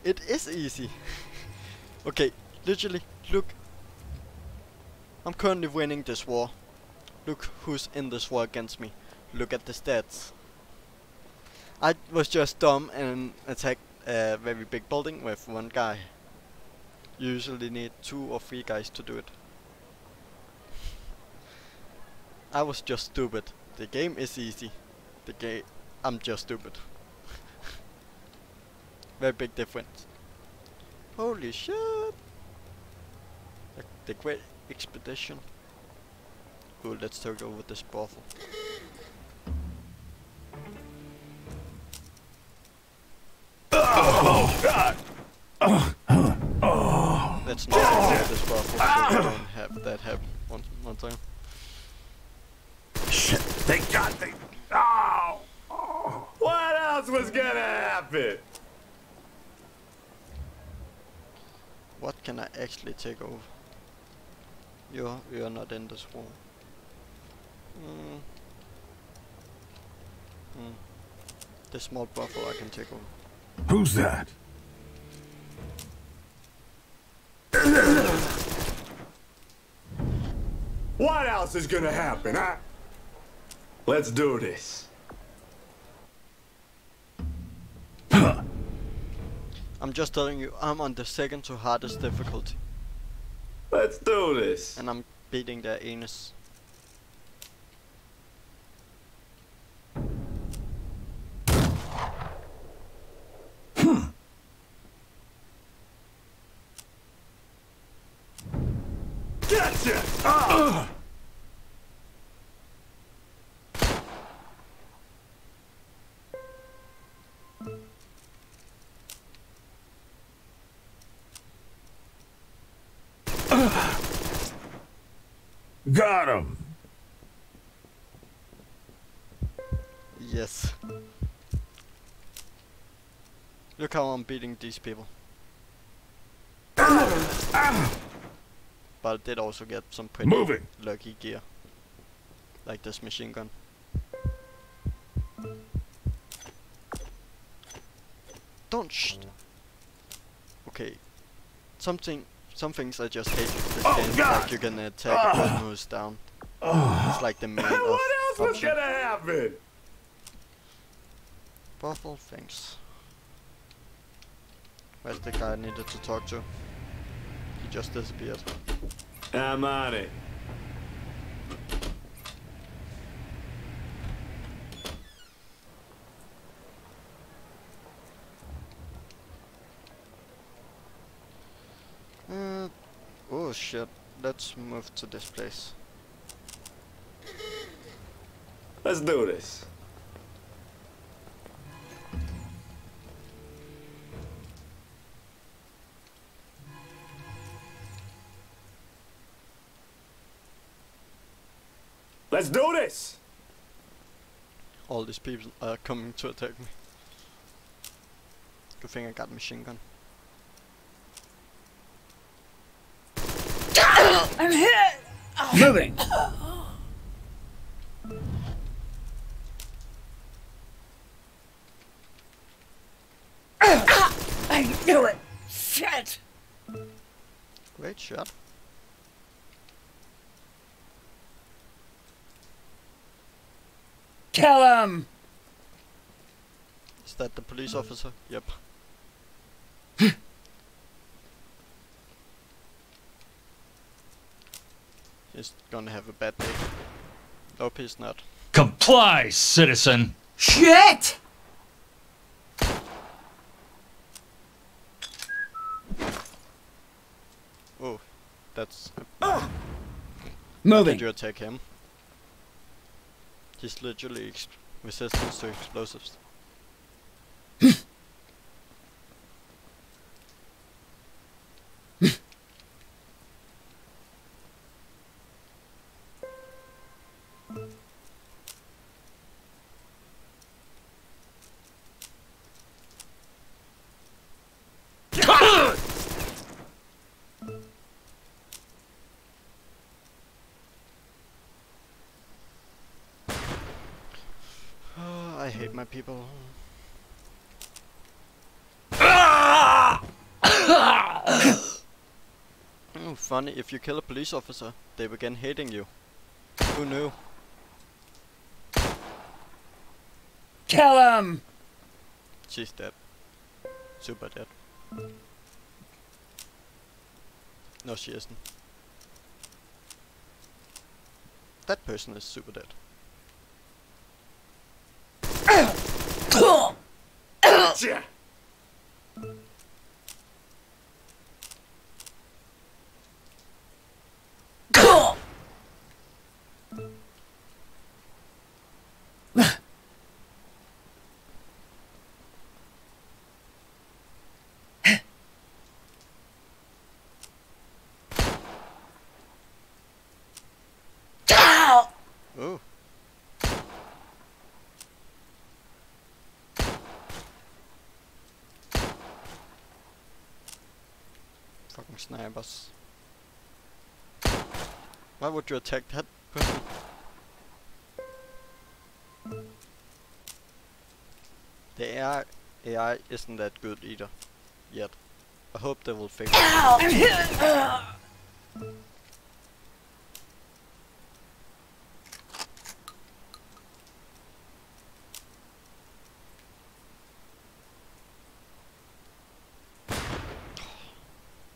It is easy. <laughs> okay, literally, look. I'm currently winning this war. Look who's in this war against me. Look at the stats. I was just dumb and attacked a very big building with one guy. You usually need two or three guys to do it. I was just stupid. The game is easy. The game, I'm just stupid. <laughs> Very big difference. Holy shit! The, the Great Expedition. Cool, let's take over this brothel. Let's not take over this brothel so we don't have that happen one, one time. Shit! They got me. Oh. What else was gonna happen? What can I actually take over? You're, you're not in this war. Mm. Mm. The small brothel I can take over. Who's that? What else is gonna happen, huh? Let's do this. I'm just telling you, I'm on the second to hardest difficulty. Let's do this. And I'm beating their anus. Got him! Yes. Look how I'm beating these people. But I did also get some pretty Moving. lucky gear. Like this machine gun. Don't sh- Okay. Something some things I just hate this Oh, game. God. Like you can attack a person who's down. Ah! It's like the main <laughs> What else was gonna happen? Waffle, things. Where's the guy I needed to talk to? He just disappeared. I'm on it. Uh, oh shit. Let's move to this place. Let's do this. Let's do this! All these people are coming to attack me. Good thing I got a machine gun. I'm hit! Oh. Moving. I knew it! Shit! Great shot. Kill him! Is that the police officer? Yep. <laughs> he's gonna have a bad day. Nope, he's not. Comply, citizen. Shit! Oh, that's. Moving. Did you attack him? He's literally ex- resistance to explosives. <laughs> people. <coughs> oh, funny, if you kill a police officer, they begin hating you. Who knew? Kill him! She's dead. Super dead. No, she isn't. That person is super dead. Gotcha! Oh. Fucking snipers. Why would you attack that person? The AI, AI isn't that good either. Yet. I hope they will fix it. <laughs>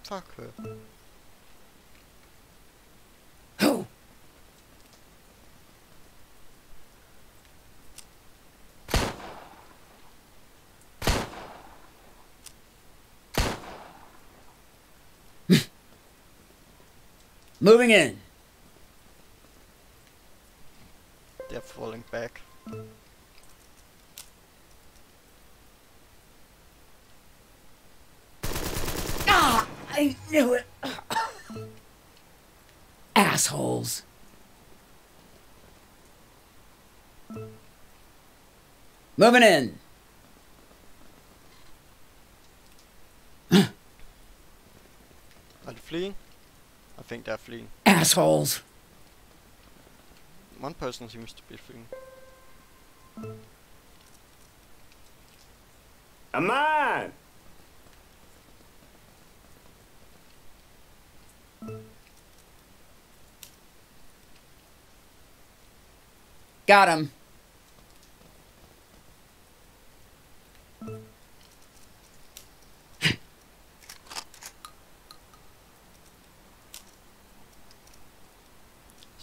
Her. Oh. Moving in. They're falling back. Knew it. <coughs> Assholes. Moving in. Are they fleeing? I think they're fleeing. Assholes. One person seems to be fleeing. A man! Got him.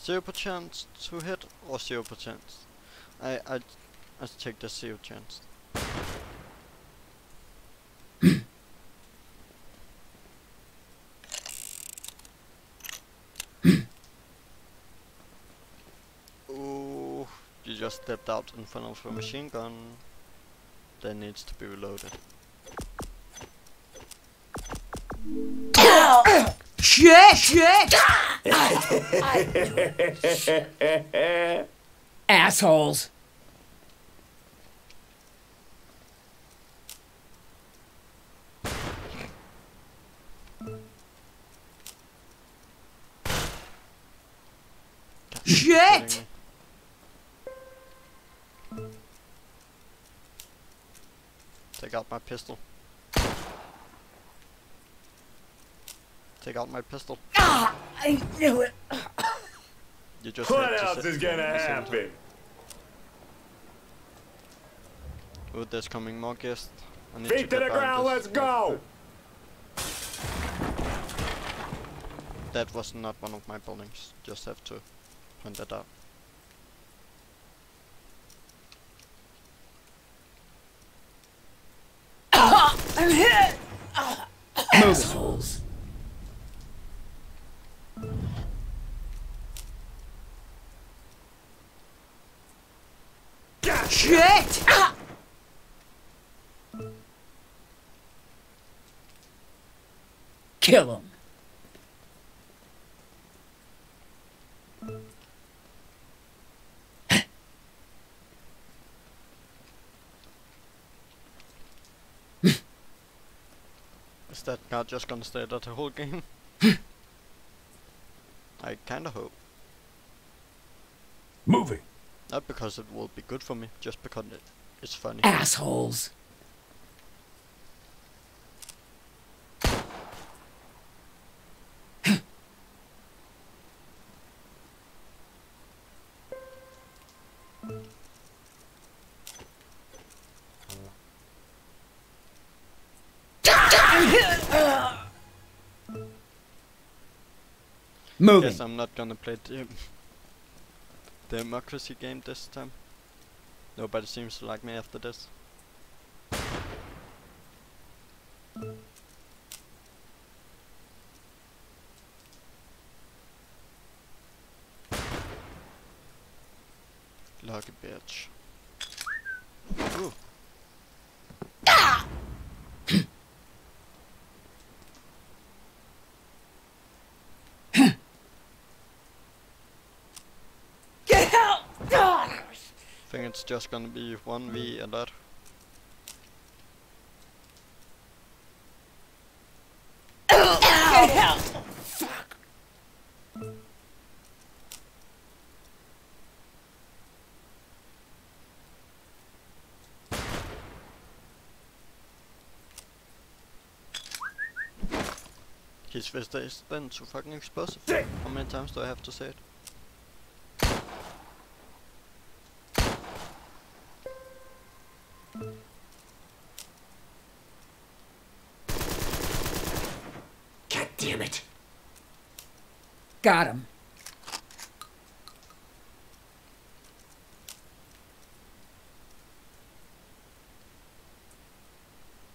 Zero chance to hit or zero percent? I I I take the zero chance. Ooh, you just stepped out in front of a mm. machine gun. That needs to be reloaded. Shit! Shit! <laughs> Assholes. My pistol. Take out my pistol. Ah, I knew it. You just What had to else is gonna at the same happen? Oh, there's coming more guests. I need Feet to get the behind ground, let's go! That was not one of my buildings. Just have to point that out. I'm hit! Assholes. Shit! Ah! Kill him. Is that guy just gonna stay there the whole game? <laughs> I kinda hope. Moving. Not because it will be good for me, just because it, it's funny. Assholes. Moving. Guess I'm not gonna play the <laughs> democracy game this time. Nobody seems to like me after this. Lucky bitch. Ooh. Get out! Ah! think it's just gonna be 1v a lot. Get out! Fuck. His Vista is then too fucking explosive. How many times do I have to say it? Got him.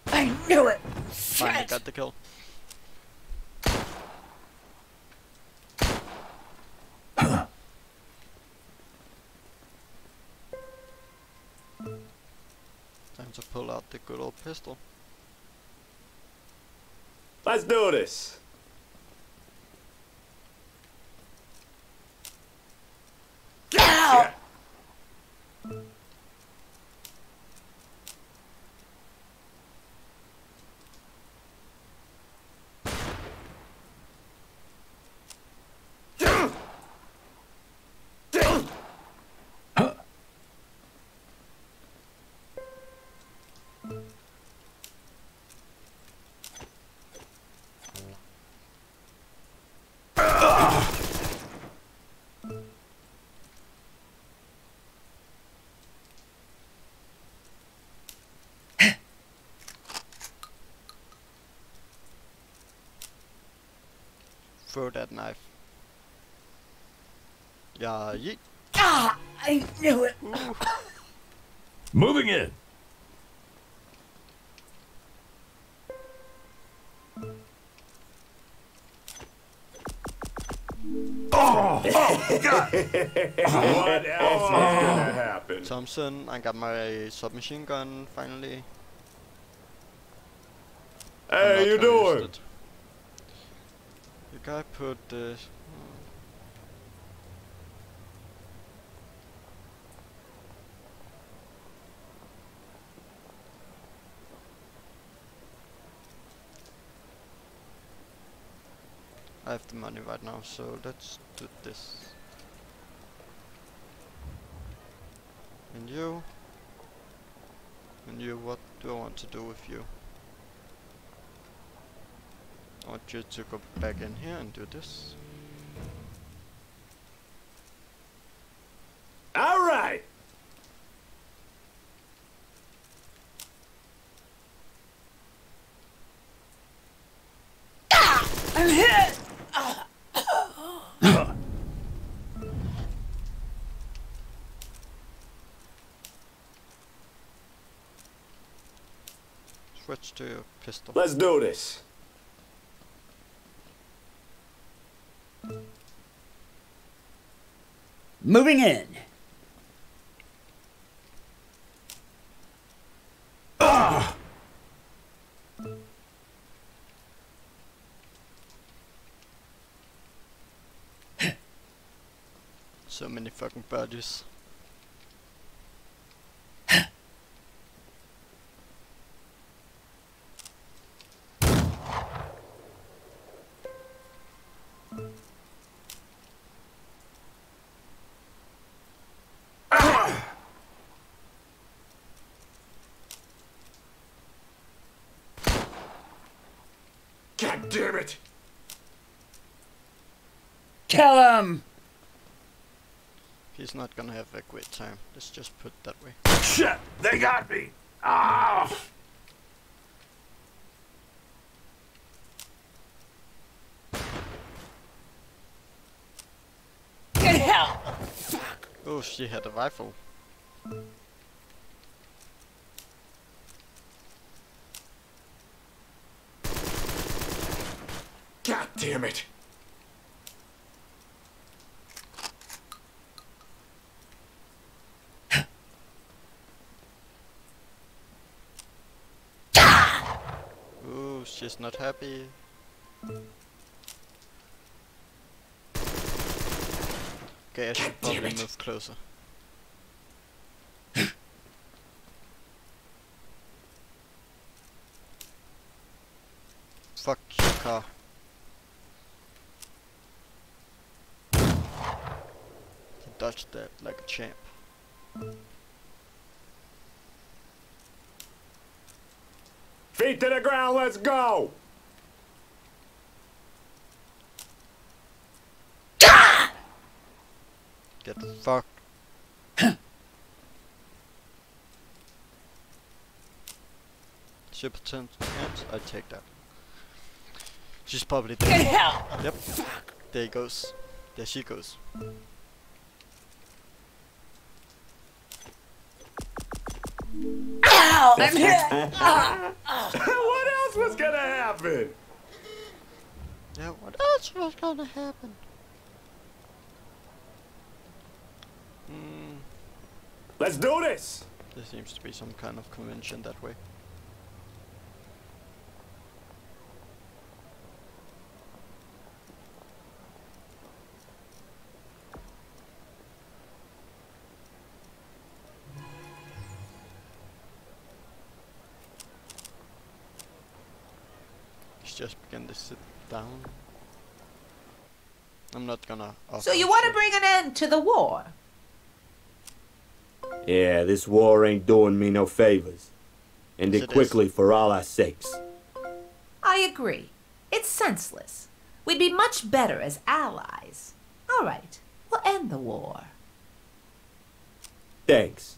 I knew it! Shit! Fine, got the kill. <coughs> Time to pull out the good old pistol. Let's do this! Throw that knife. Yeah, yeet. Ah! I knew it! Moving in. Oh, oh <laughs> God. what else was gonna happen? Thompson, I got my submachine gun finally. Hey, you gonna doing? Put this. I have the money right now, so let's do this. And you? And you, what do I want to do with you? I want you to go back in here and do this. All right. I'm hit! Switch to your pistol. Let's do this. Moving in. So many fucking badges. God damn it. Kill him! He's not gonna have a great time. Let's just put it that way. Shit! They got me! Ah! Get help! Oh, she had a rifle. God damn it. Ooh, she's not happy. Okay, I should damn probably move closer. <gasps> Fuck your car. He dodged that like a champ. Feet to the ground, let's go. Get fucked. Super tent ants, I take that. She's probably Get dead. help! Yep. There he goes. There she goes. Ow! I'm hit! <laughs> what else was gonna happen? Yeah, what else was gonna happen? Hmm. Let's do this. There seems to be some kind of convention that way. Just begin to sit down. I'm not gonna. So you want to bring an end to the war? Yeah, this war ain't doing me no favors. End Yes, it it is. quickly for all our sakes. I agree. It's senseless. We'd be much better as allies. All right, we'll end the war. Thanks.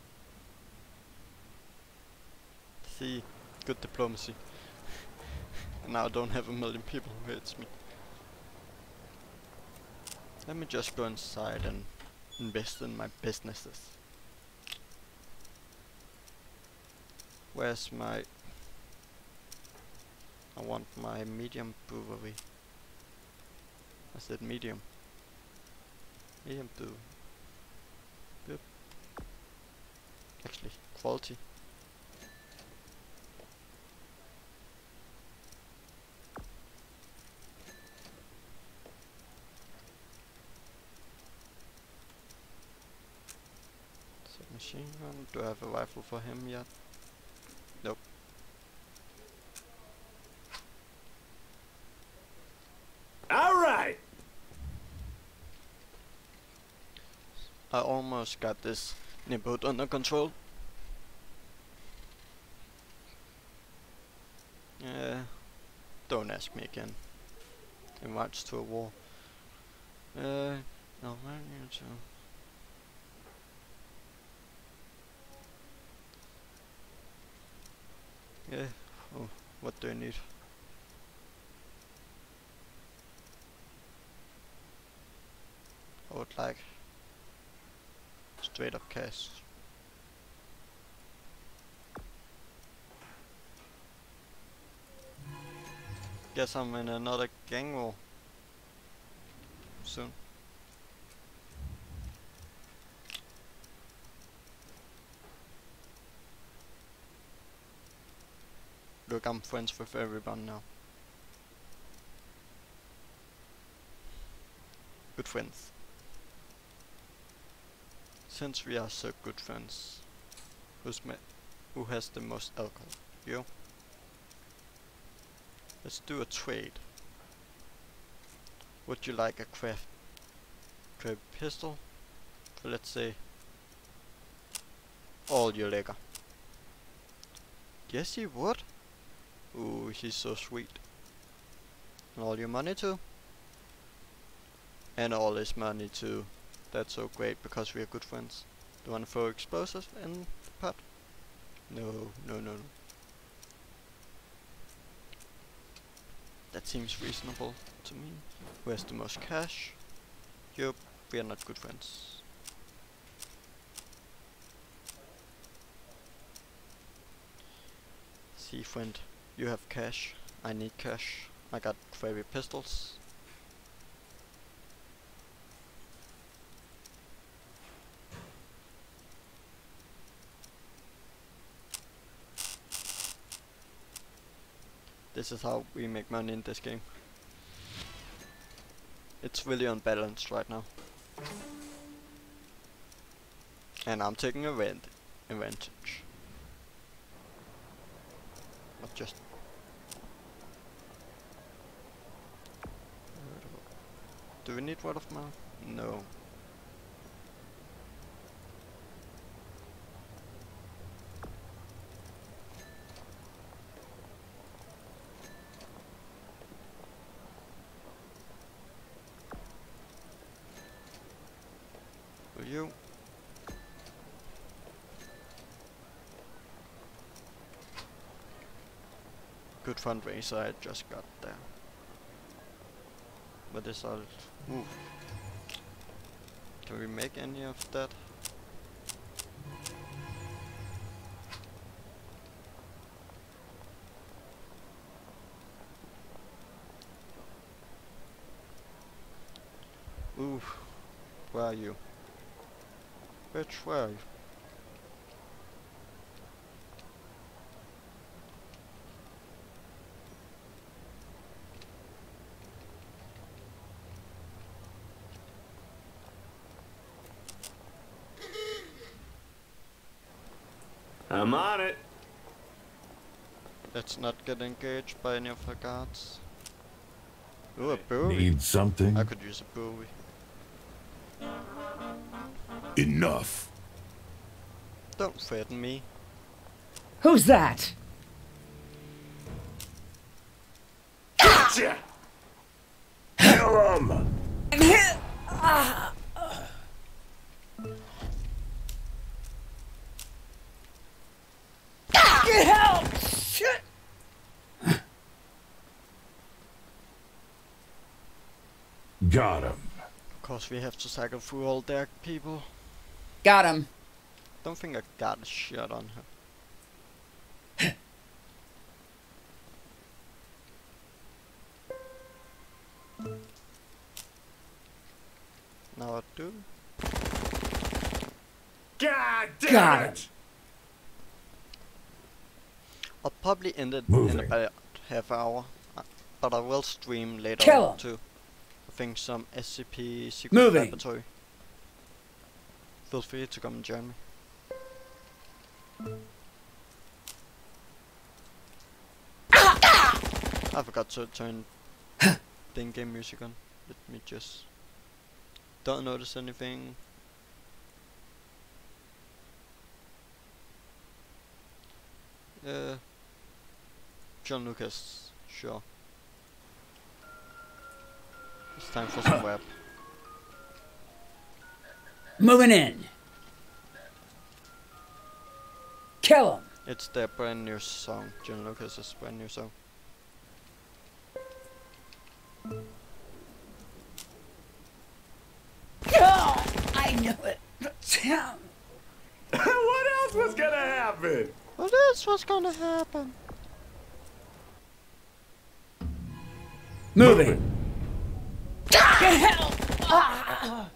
See, good diplomacy. Now I don't have a million people who hates me. Let me just go inside and invest in my businesses. Where's my... I want my medium brewery. I said medium. Medium brew. Actually, quality. So machine gun. Do I have a rifle for him yet? Nope. All right. I almost got this neighborhood under control. Yeah. Don't ask me again. Invites to a war. Uh, no, I need to. Yeah. Oh, what do I need? I would like straight up cash. Guess I'm in another gang war soon. Look, I'm friends with everyone now. Good friends. Since we are so good friends, who's who has the most alcohol? You? Let's do a trade. Would you like a craft crab pistol? For let's say all your liquor. Yes, you would. Ooh, he's so sweet. And all your money too. And all his money too. That's so great because we are good friends. Do you want to throw explosives in the pot? No, no, no, no. That seems reasonable to me. Who has the most cash? Yup, we are not good friends. See friend, you have cash. I need cash. I got very pistols. This is how we make money in this game. It's really unbalanced right now. And I'm taking a advantage. Not just... Do we need word of mouth? No. Will you? Good fundraiser I just got there. But it's all... Ooh. Can we make any of that? Ooh. Where are you? Bitch, where I'm on it. Let's not get engaged by any of her guards. Ooh, a brewery. Need something? I could use a brewery. Enough. Don't threaten me. Who's that? Gotcha! Kill him! Get help! Shit! Got him. Of course, we have to cycle through all their people. Got him. Don't think I got a shot on her. <laughs> now I do. God damn Got it! I'll probably end it in about half hour, uh, but I will stream later Kill on him. too. Think some SCP secret Moving. laboratory. Feel free to come and join me. I forgot to turn <laughs> the in-game music on. Let me just. Don't notice anything. Uh, John Lucas, sure. It's time for some web. Moving in. Kill him. It's their brand new song. John Lucas's brand new song. Oh, I knew it. Damn. <laughs> what else was gonna happen? What else was gonna happen? Moving. Get help! Ah.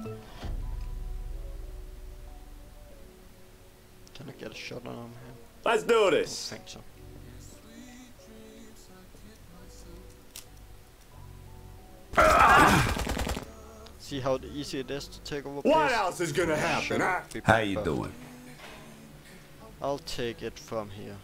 Can I get a shot on him? Let's do I this. think so. See how easy it is to take over What place? else is gonna happen, Should huh? How you doing? I'll take it from here.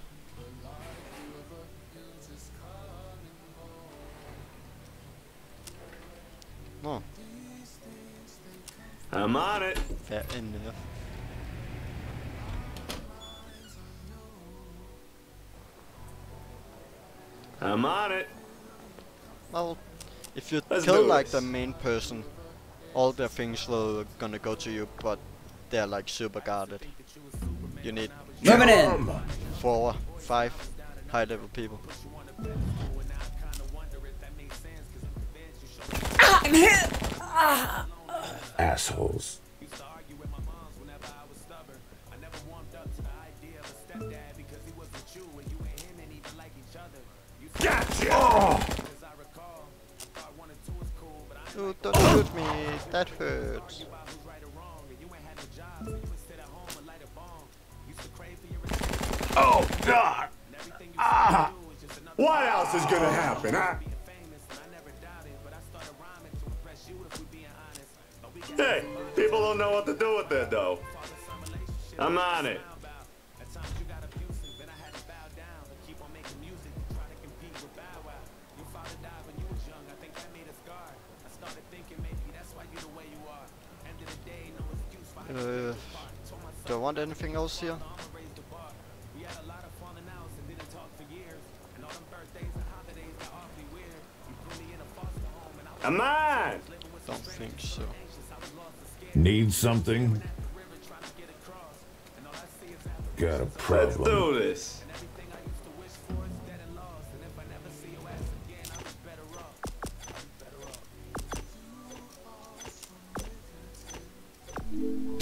I'm on it. fair enough. I'm on it. Well, if you Let's kill like this. the main person, all their things will gonna go to you, but they're like super guarded. You need Moving in. four, five high level people. I'm hit. Ah. Assholes. Gotcha! Dude, don't shoot me, that hurts. Oh, God! Ah! What else is gonna happen, huh? Hey, people don't know what to do with it, though. I'm on it. Uh, do I want anything else here? I'm on! Don't think so. Need something? Got a problem. Let's do this.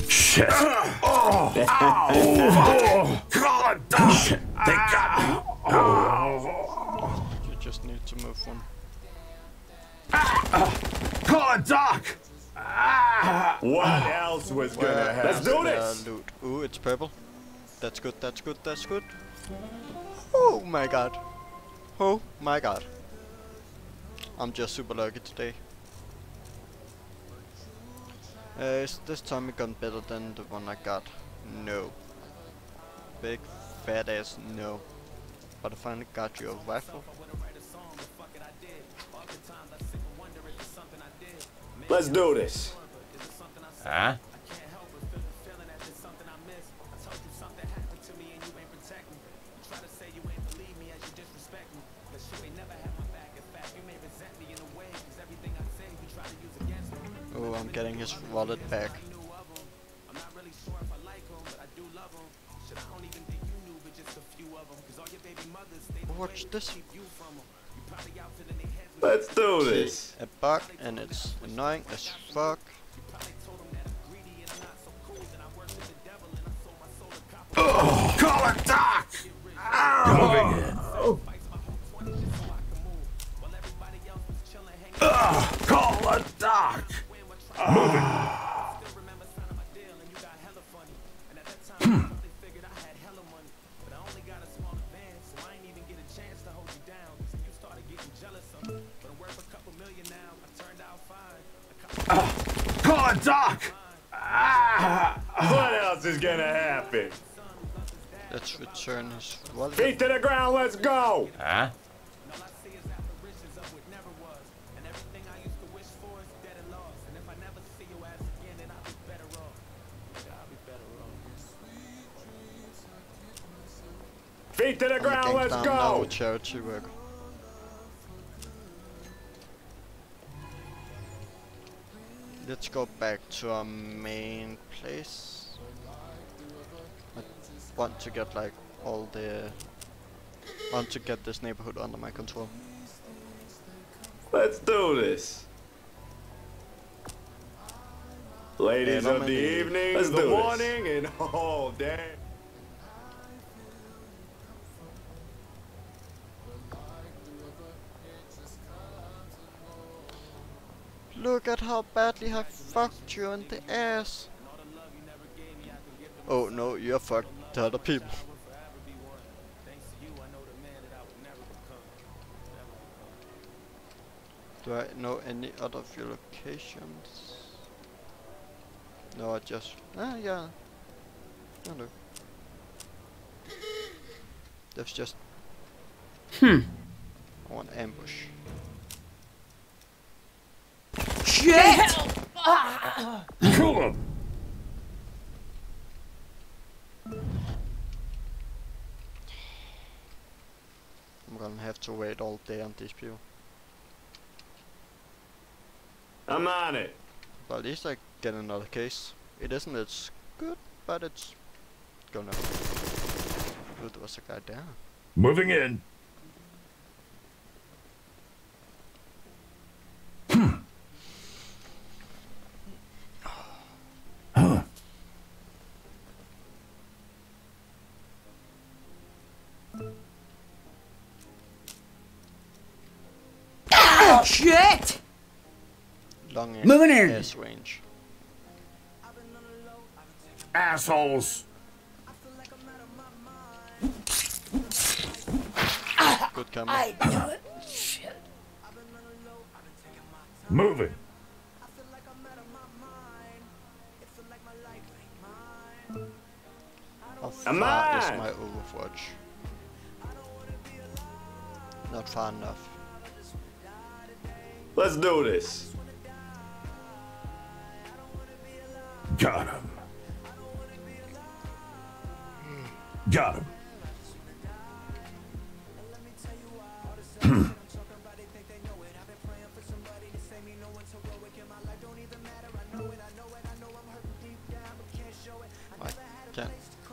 Shit. Ah! <laughs> Oh, ow. Oh, God. Shit. They ah! got me. Oh. You just need to move one. Call a ah! doc. Ah. What else was gonna Where happen? Let's do this! Loot? Ooh, it's purple. That's good, that's good, that's good. Oh my god. Oh my god. I'm just super lucky today. Uh, is this Tommy gun better than the one I got? No. Big fat badass? No. But I finally got you a rifle. Let's do this. Huh? Oh, I'm getting his wallet back. Watch this. Let's do See, this. a bug and it's annoying as fuck. Oh. Ah, call it Doc! Moving in. Ugh, call a Doc! Moving. Doc! Ah. What else is gonna happen? Let's return his wallet. Feet to the ground, let's go! Huh? Feet to the ground, let's down now go! with charity work. Let's go back to our main place. I want to get like all the... want to get this neighborhood under my control. Let's do this. Ladies Yeah, of the evening, the morning, and <laughs> all day. Look at how badly I fucked you in the ass. Oh no, you're fucked to other people. Do I know any other of your locations? No, I just... Ah, yeah. I know. There's just... Hmm. One ambush. Shit! Kill him! I'm gonna have to wait all day on these people. I'm on it. But at least I get another case. It isn't as good, but it's gonna... Oh, there was a guy there. Moving in. Huh. Ah, shit! Long Moving in. ass range. Assholes! Good camera. I knew it. Shit. Moving. How Am far is my Overwatch? Not far enough. Let's do this. Got him. Got him. Why can't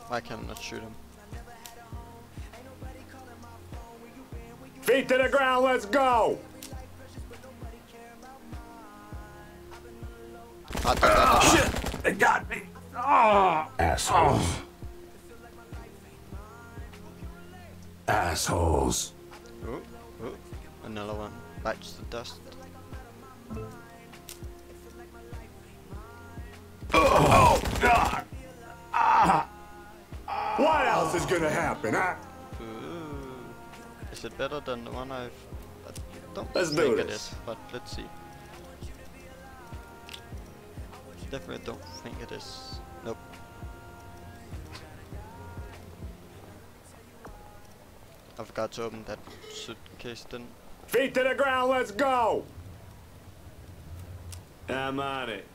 why can I not shoot him? Feet to the ground, let's go! Ah. Shit! They got me! Oh, assholes. Assholes. Oh, oh, another one bites the dust. Oh, God! Ah! What else is gonna happen, huh? Ooh. Is it better than the one I've... I don't Let's think it this. is, but let's see. Definitely don't think it is. Nope. I forgot to um, open that suitcase then. Feet to the ground, let's go! I'm on it.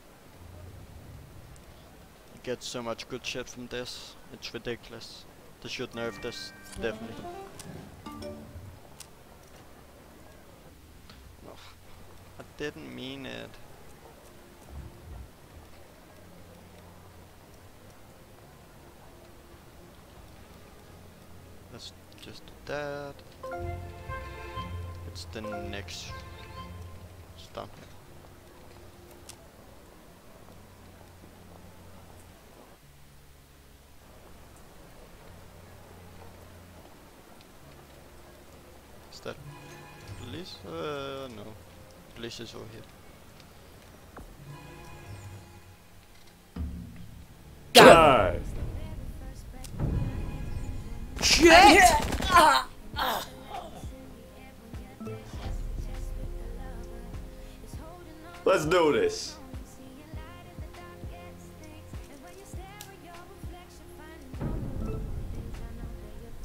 You get so much good shit from this. It's ridiculous. They should nerf this, definitely. I didn't mean it. Let's just do that. It's the next stop. Is that police? Uh, no. Police is over here. Dive! Shit! Let's do this.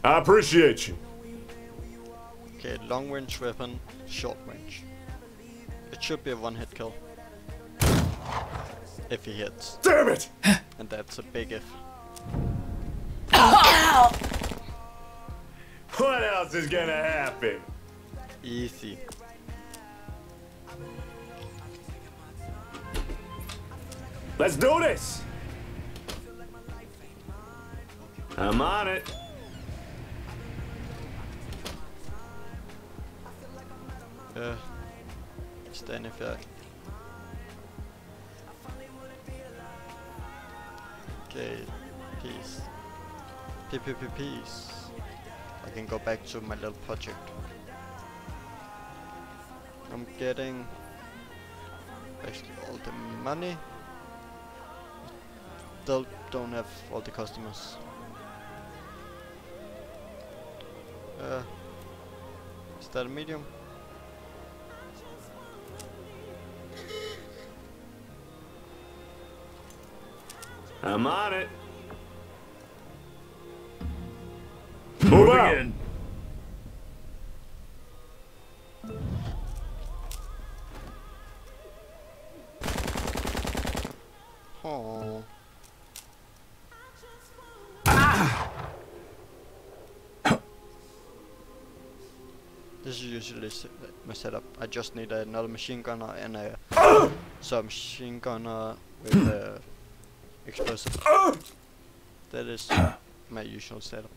I appreciate you. Okay, long range weapon, short range. It should be a one hit kill. If he hits. Damn it! And that's a big if. What else is gonna happen? Easy. Let's do this! I'm on it. Yeah. Stand if I. Okay, peace. P P P peace. Can go back to my little project. I'm getting basically all the money. Still don't have all the customers. Uh, is that a medium? I'm on it. Moving out. in. Oh. <coughs> This is usually my setup. I just need another machine gun uh, and a submachine gun uh, with a explosive. <coughs> That is <coughs> my usual setup.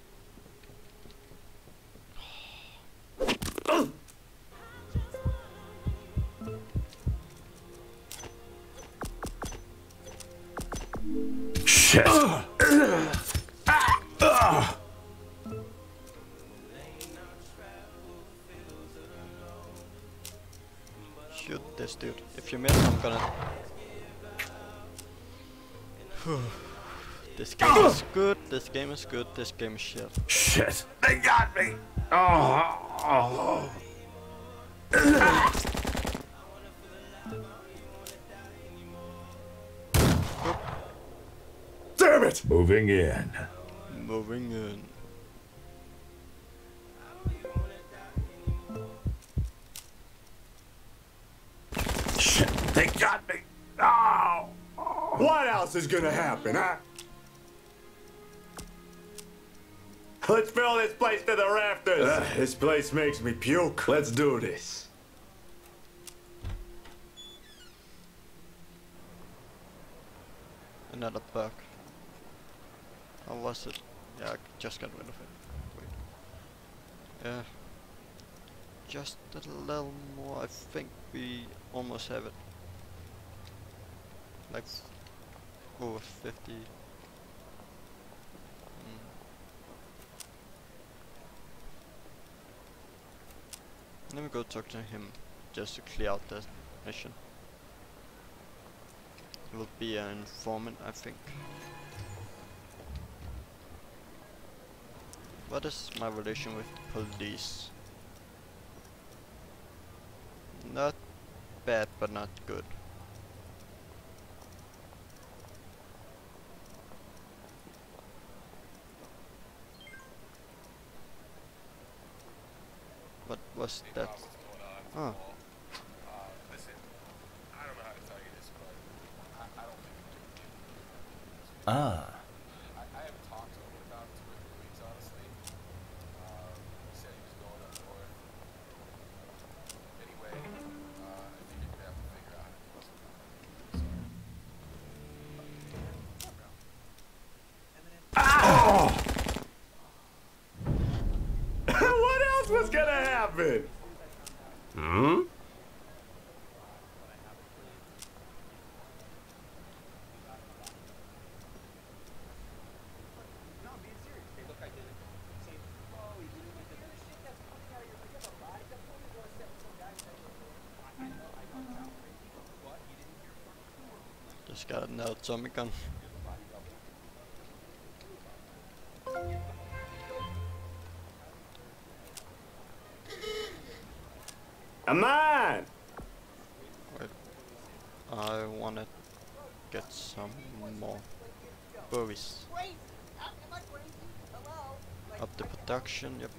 Good. This game is good. This game is shit. Shit. They got me. Oh, oh. Damn it! Moving in. Moving in. Shit. They got me. Oh. What else is gonna happen, huh? Let's fill this place to the rafters. Uh, this place makes me puke. Let's do this. Another bug. How was it? Yeah, I just got rid of it. Wait. Yeah. Just a little more. I think we almost have it. Like over 50. Let me go talk to him just to clear out the mission. It will be an informant, I think. What is my relation with the police? Not bad, but not good. Was that? Oh. Ah. what else was gonna happen? Hmm? Just got another zombie gun. Come on! Wait. I wanna get some more berries. Up the production, yep.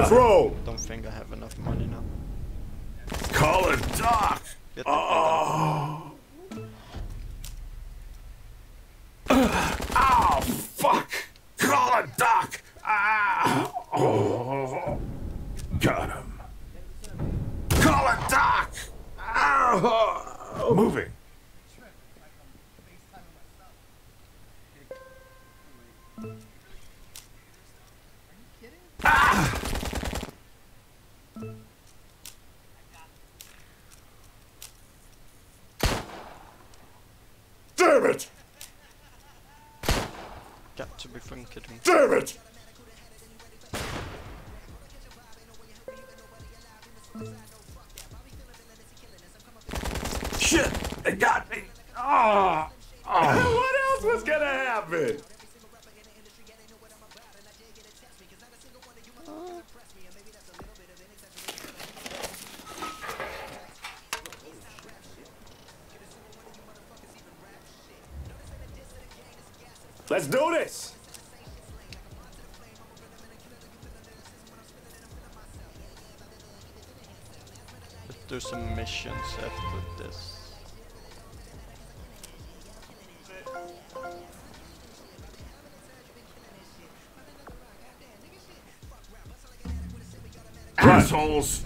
Let's roll! Don't think I have enough money now. Call it Doc. Oh. Damn it! Got to be fucking kidding. me. Damn it! Shit. They got me. Oh. Oh. what else was gonna happen? Let's do this! Let's do some missions after this. Assholes.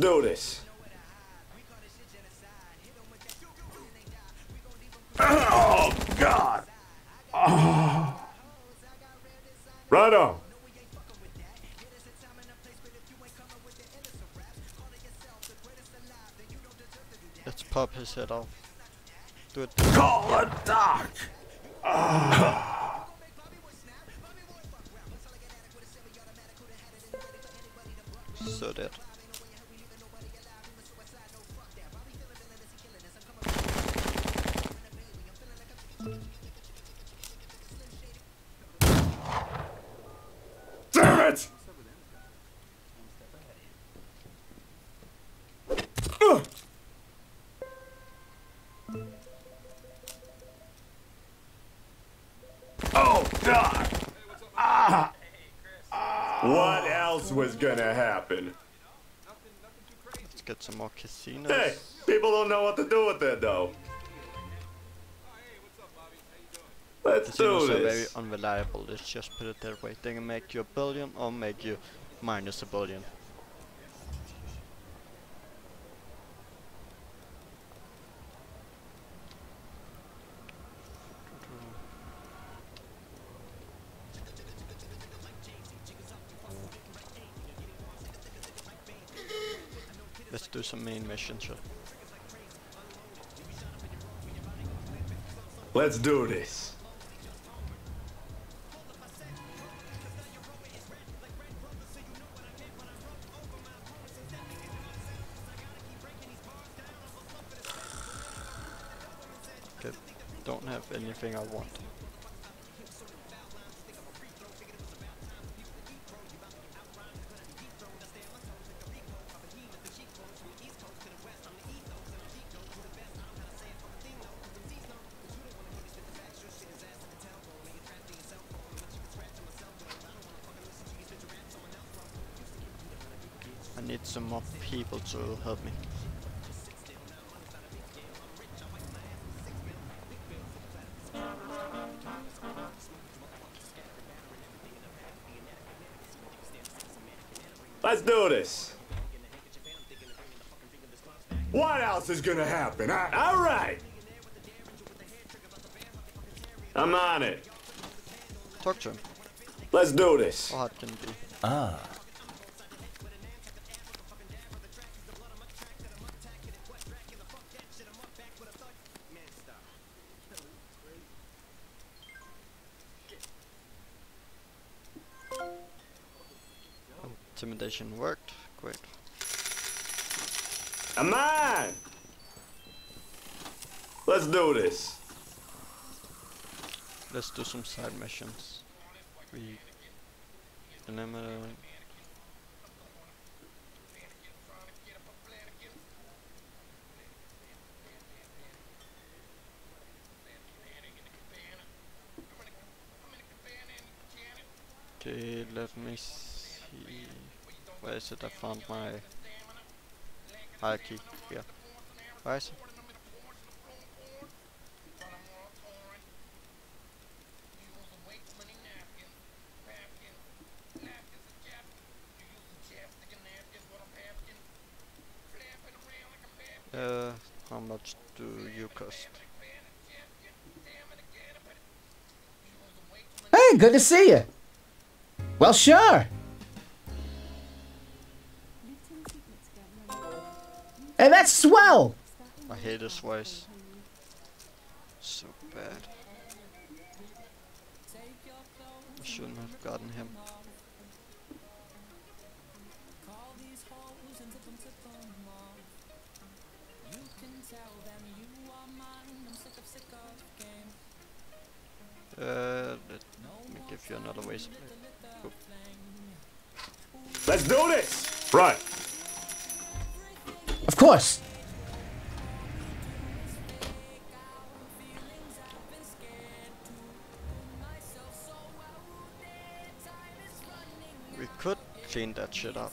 Do this. Oh, God. Oh. Right on. Let's pop his head off. Do it. Call it Doc. So dead. Casinos. Hey, people don't know what to do with it though. Let's do Casinos are very unreliable, let's just put it that way. They can make you a billion or make you minus a billion. towards main mission ship. Let's do this. Okay, don't have anything I want. More people to help me. Let's do this. What else is gonna happen? huh? All right. I'm on it. Talk to him. Let's do this. How can be? Ah. Worked. Great. I'm on. Let's do this. Let's do some side missions. We eliminate. Uh, okay, let me see. Where is it? I found my hierarchy here. Where is it? Uh, how much do you cost? Hey, good to see you. Well, sure. Hate his voice. So bad. I shouldn't have gotten him. Uh, let me give you another way. Oop. Let's do this. Right. Of course. Could clean that shit up.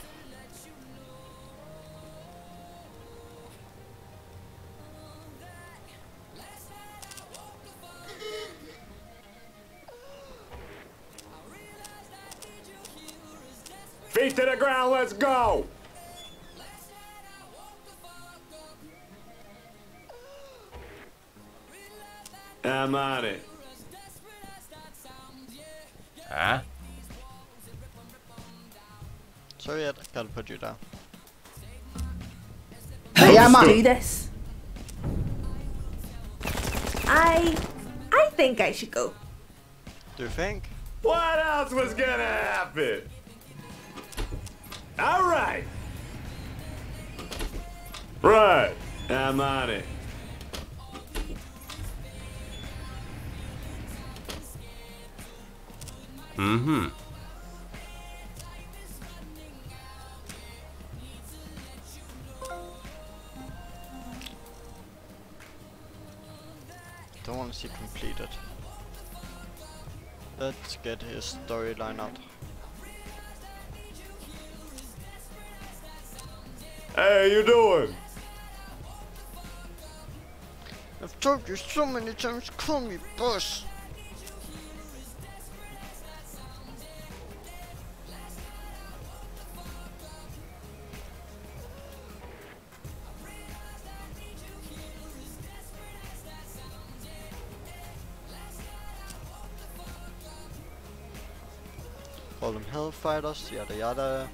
Feet to the ground. Let's go. I'm on it. Huh? Sorry, I gotta put you down. Hey, I'm on do this. I I think I should go. Do you think? What else was gonna happen? All right. Right. I'm on it. Mm-hmm. Don't want to see completed. Let's get his storyline out. Hey, you doing? I've told you so many times, call me boss. Call them Hellfighters, yada yada.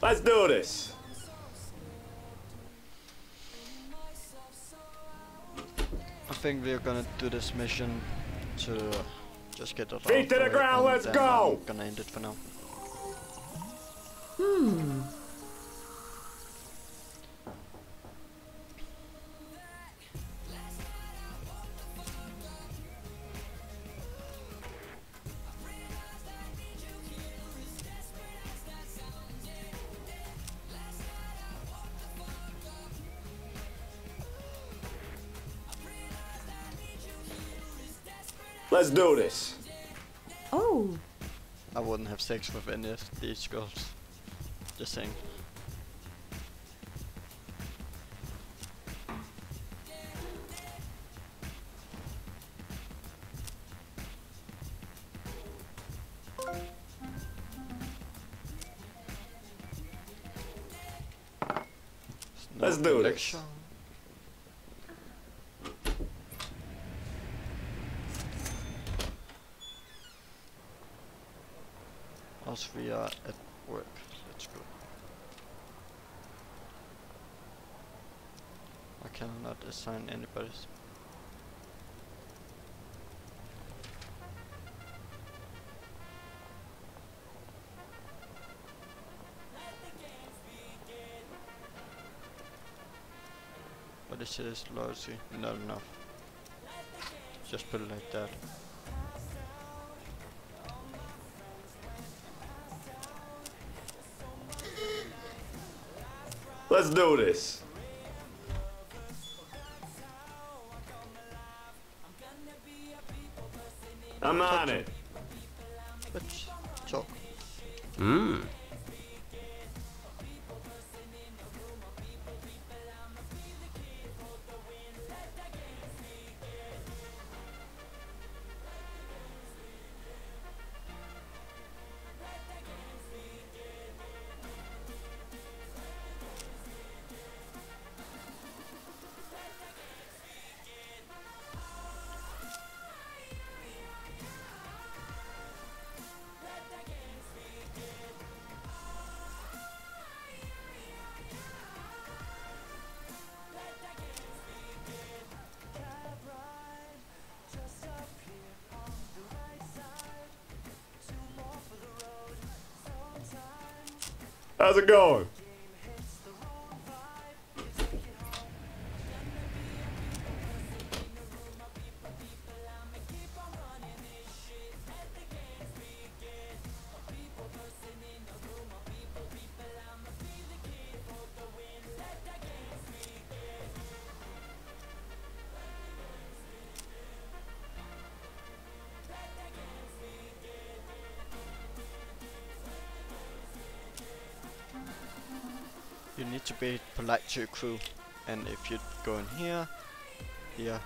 Let's do this. I think we're gonna do this mission to just get it Feet to the ground, let's go! I'm gonna end it for now. Let's do this. Oh. I wouldn't have sex with any of these girls. Just saying. Assign anybody. But it says loyalty, not enough. Just put it like that. Let's do this. How's it going? Be polite to your crew. And if you go in here, here,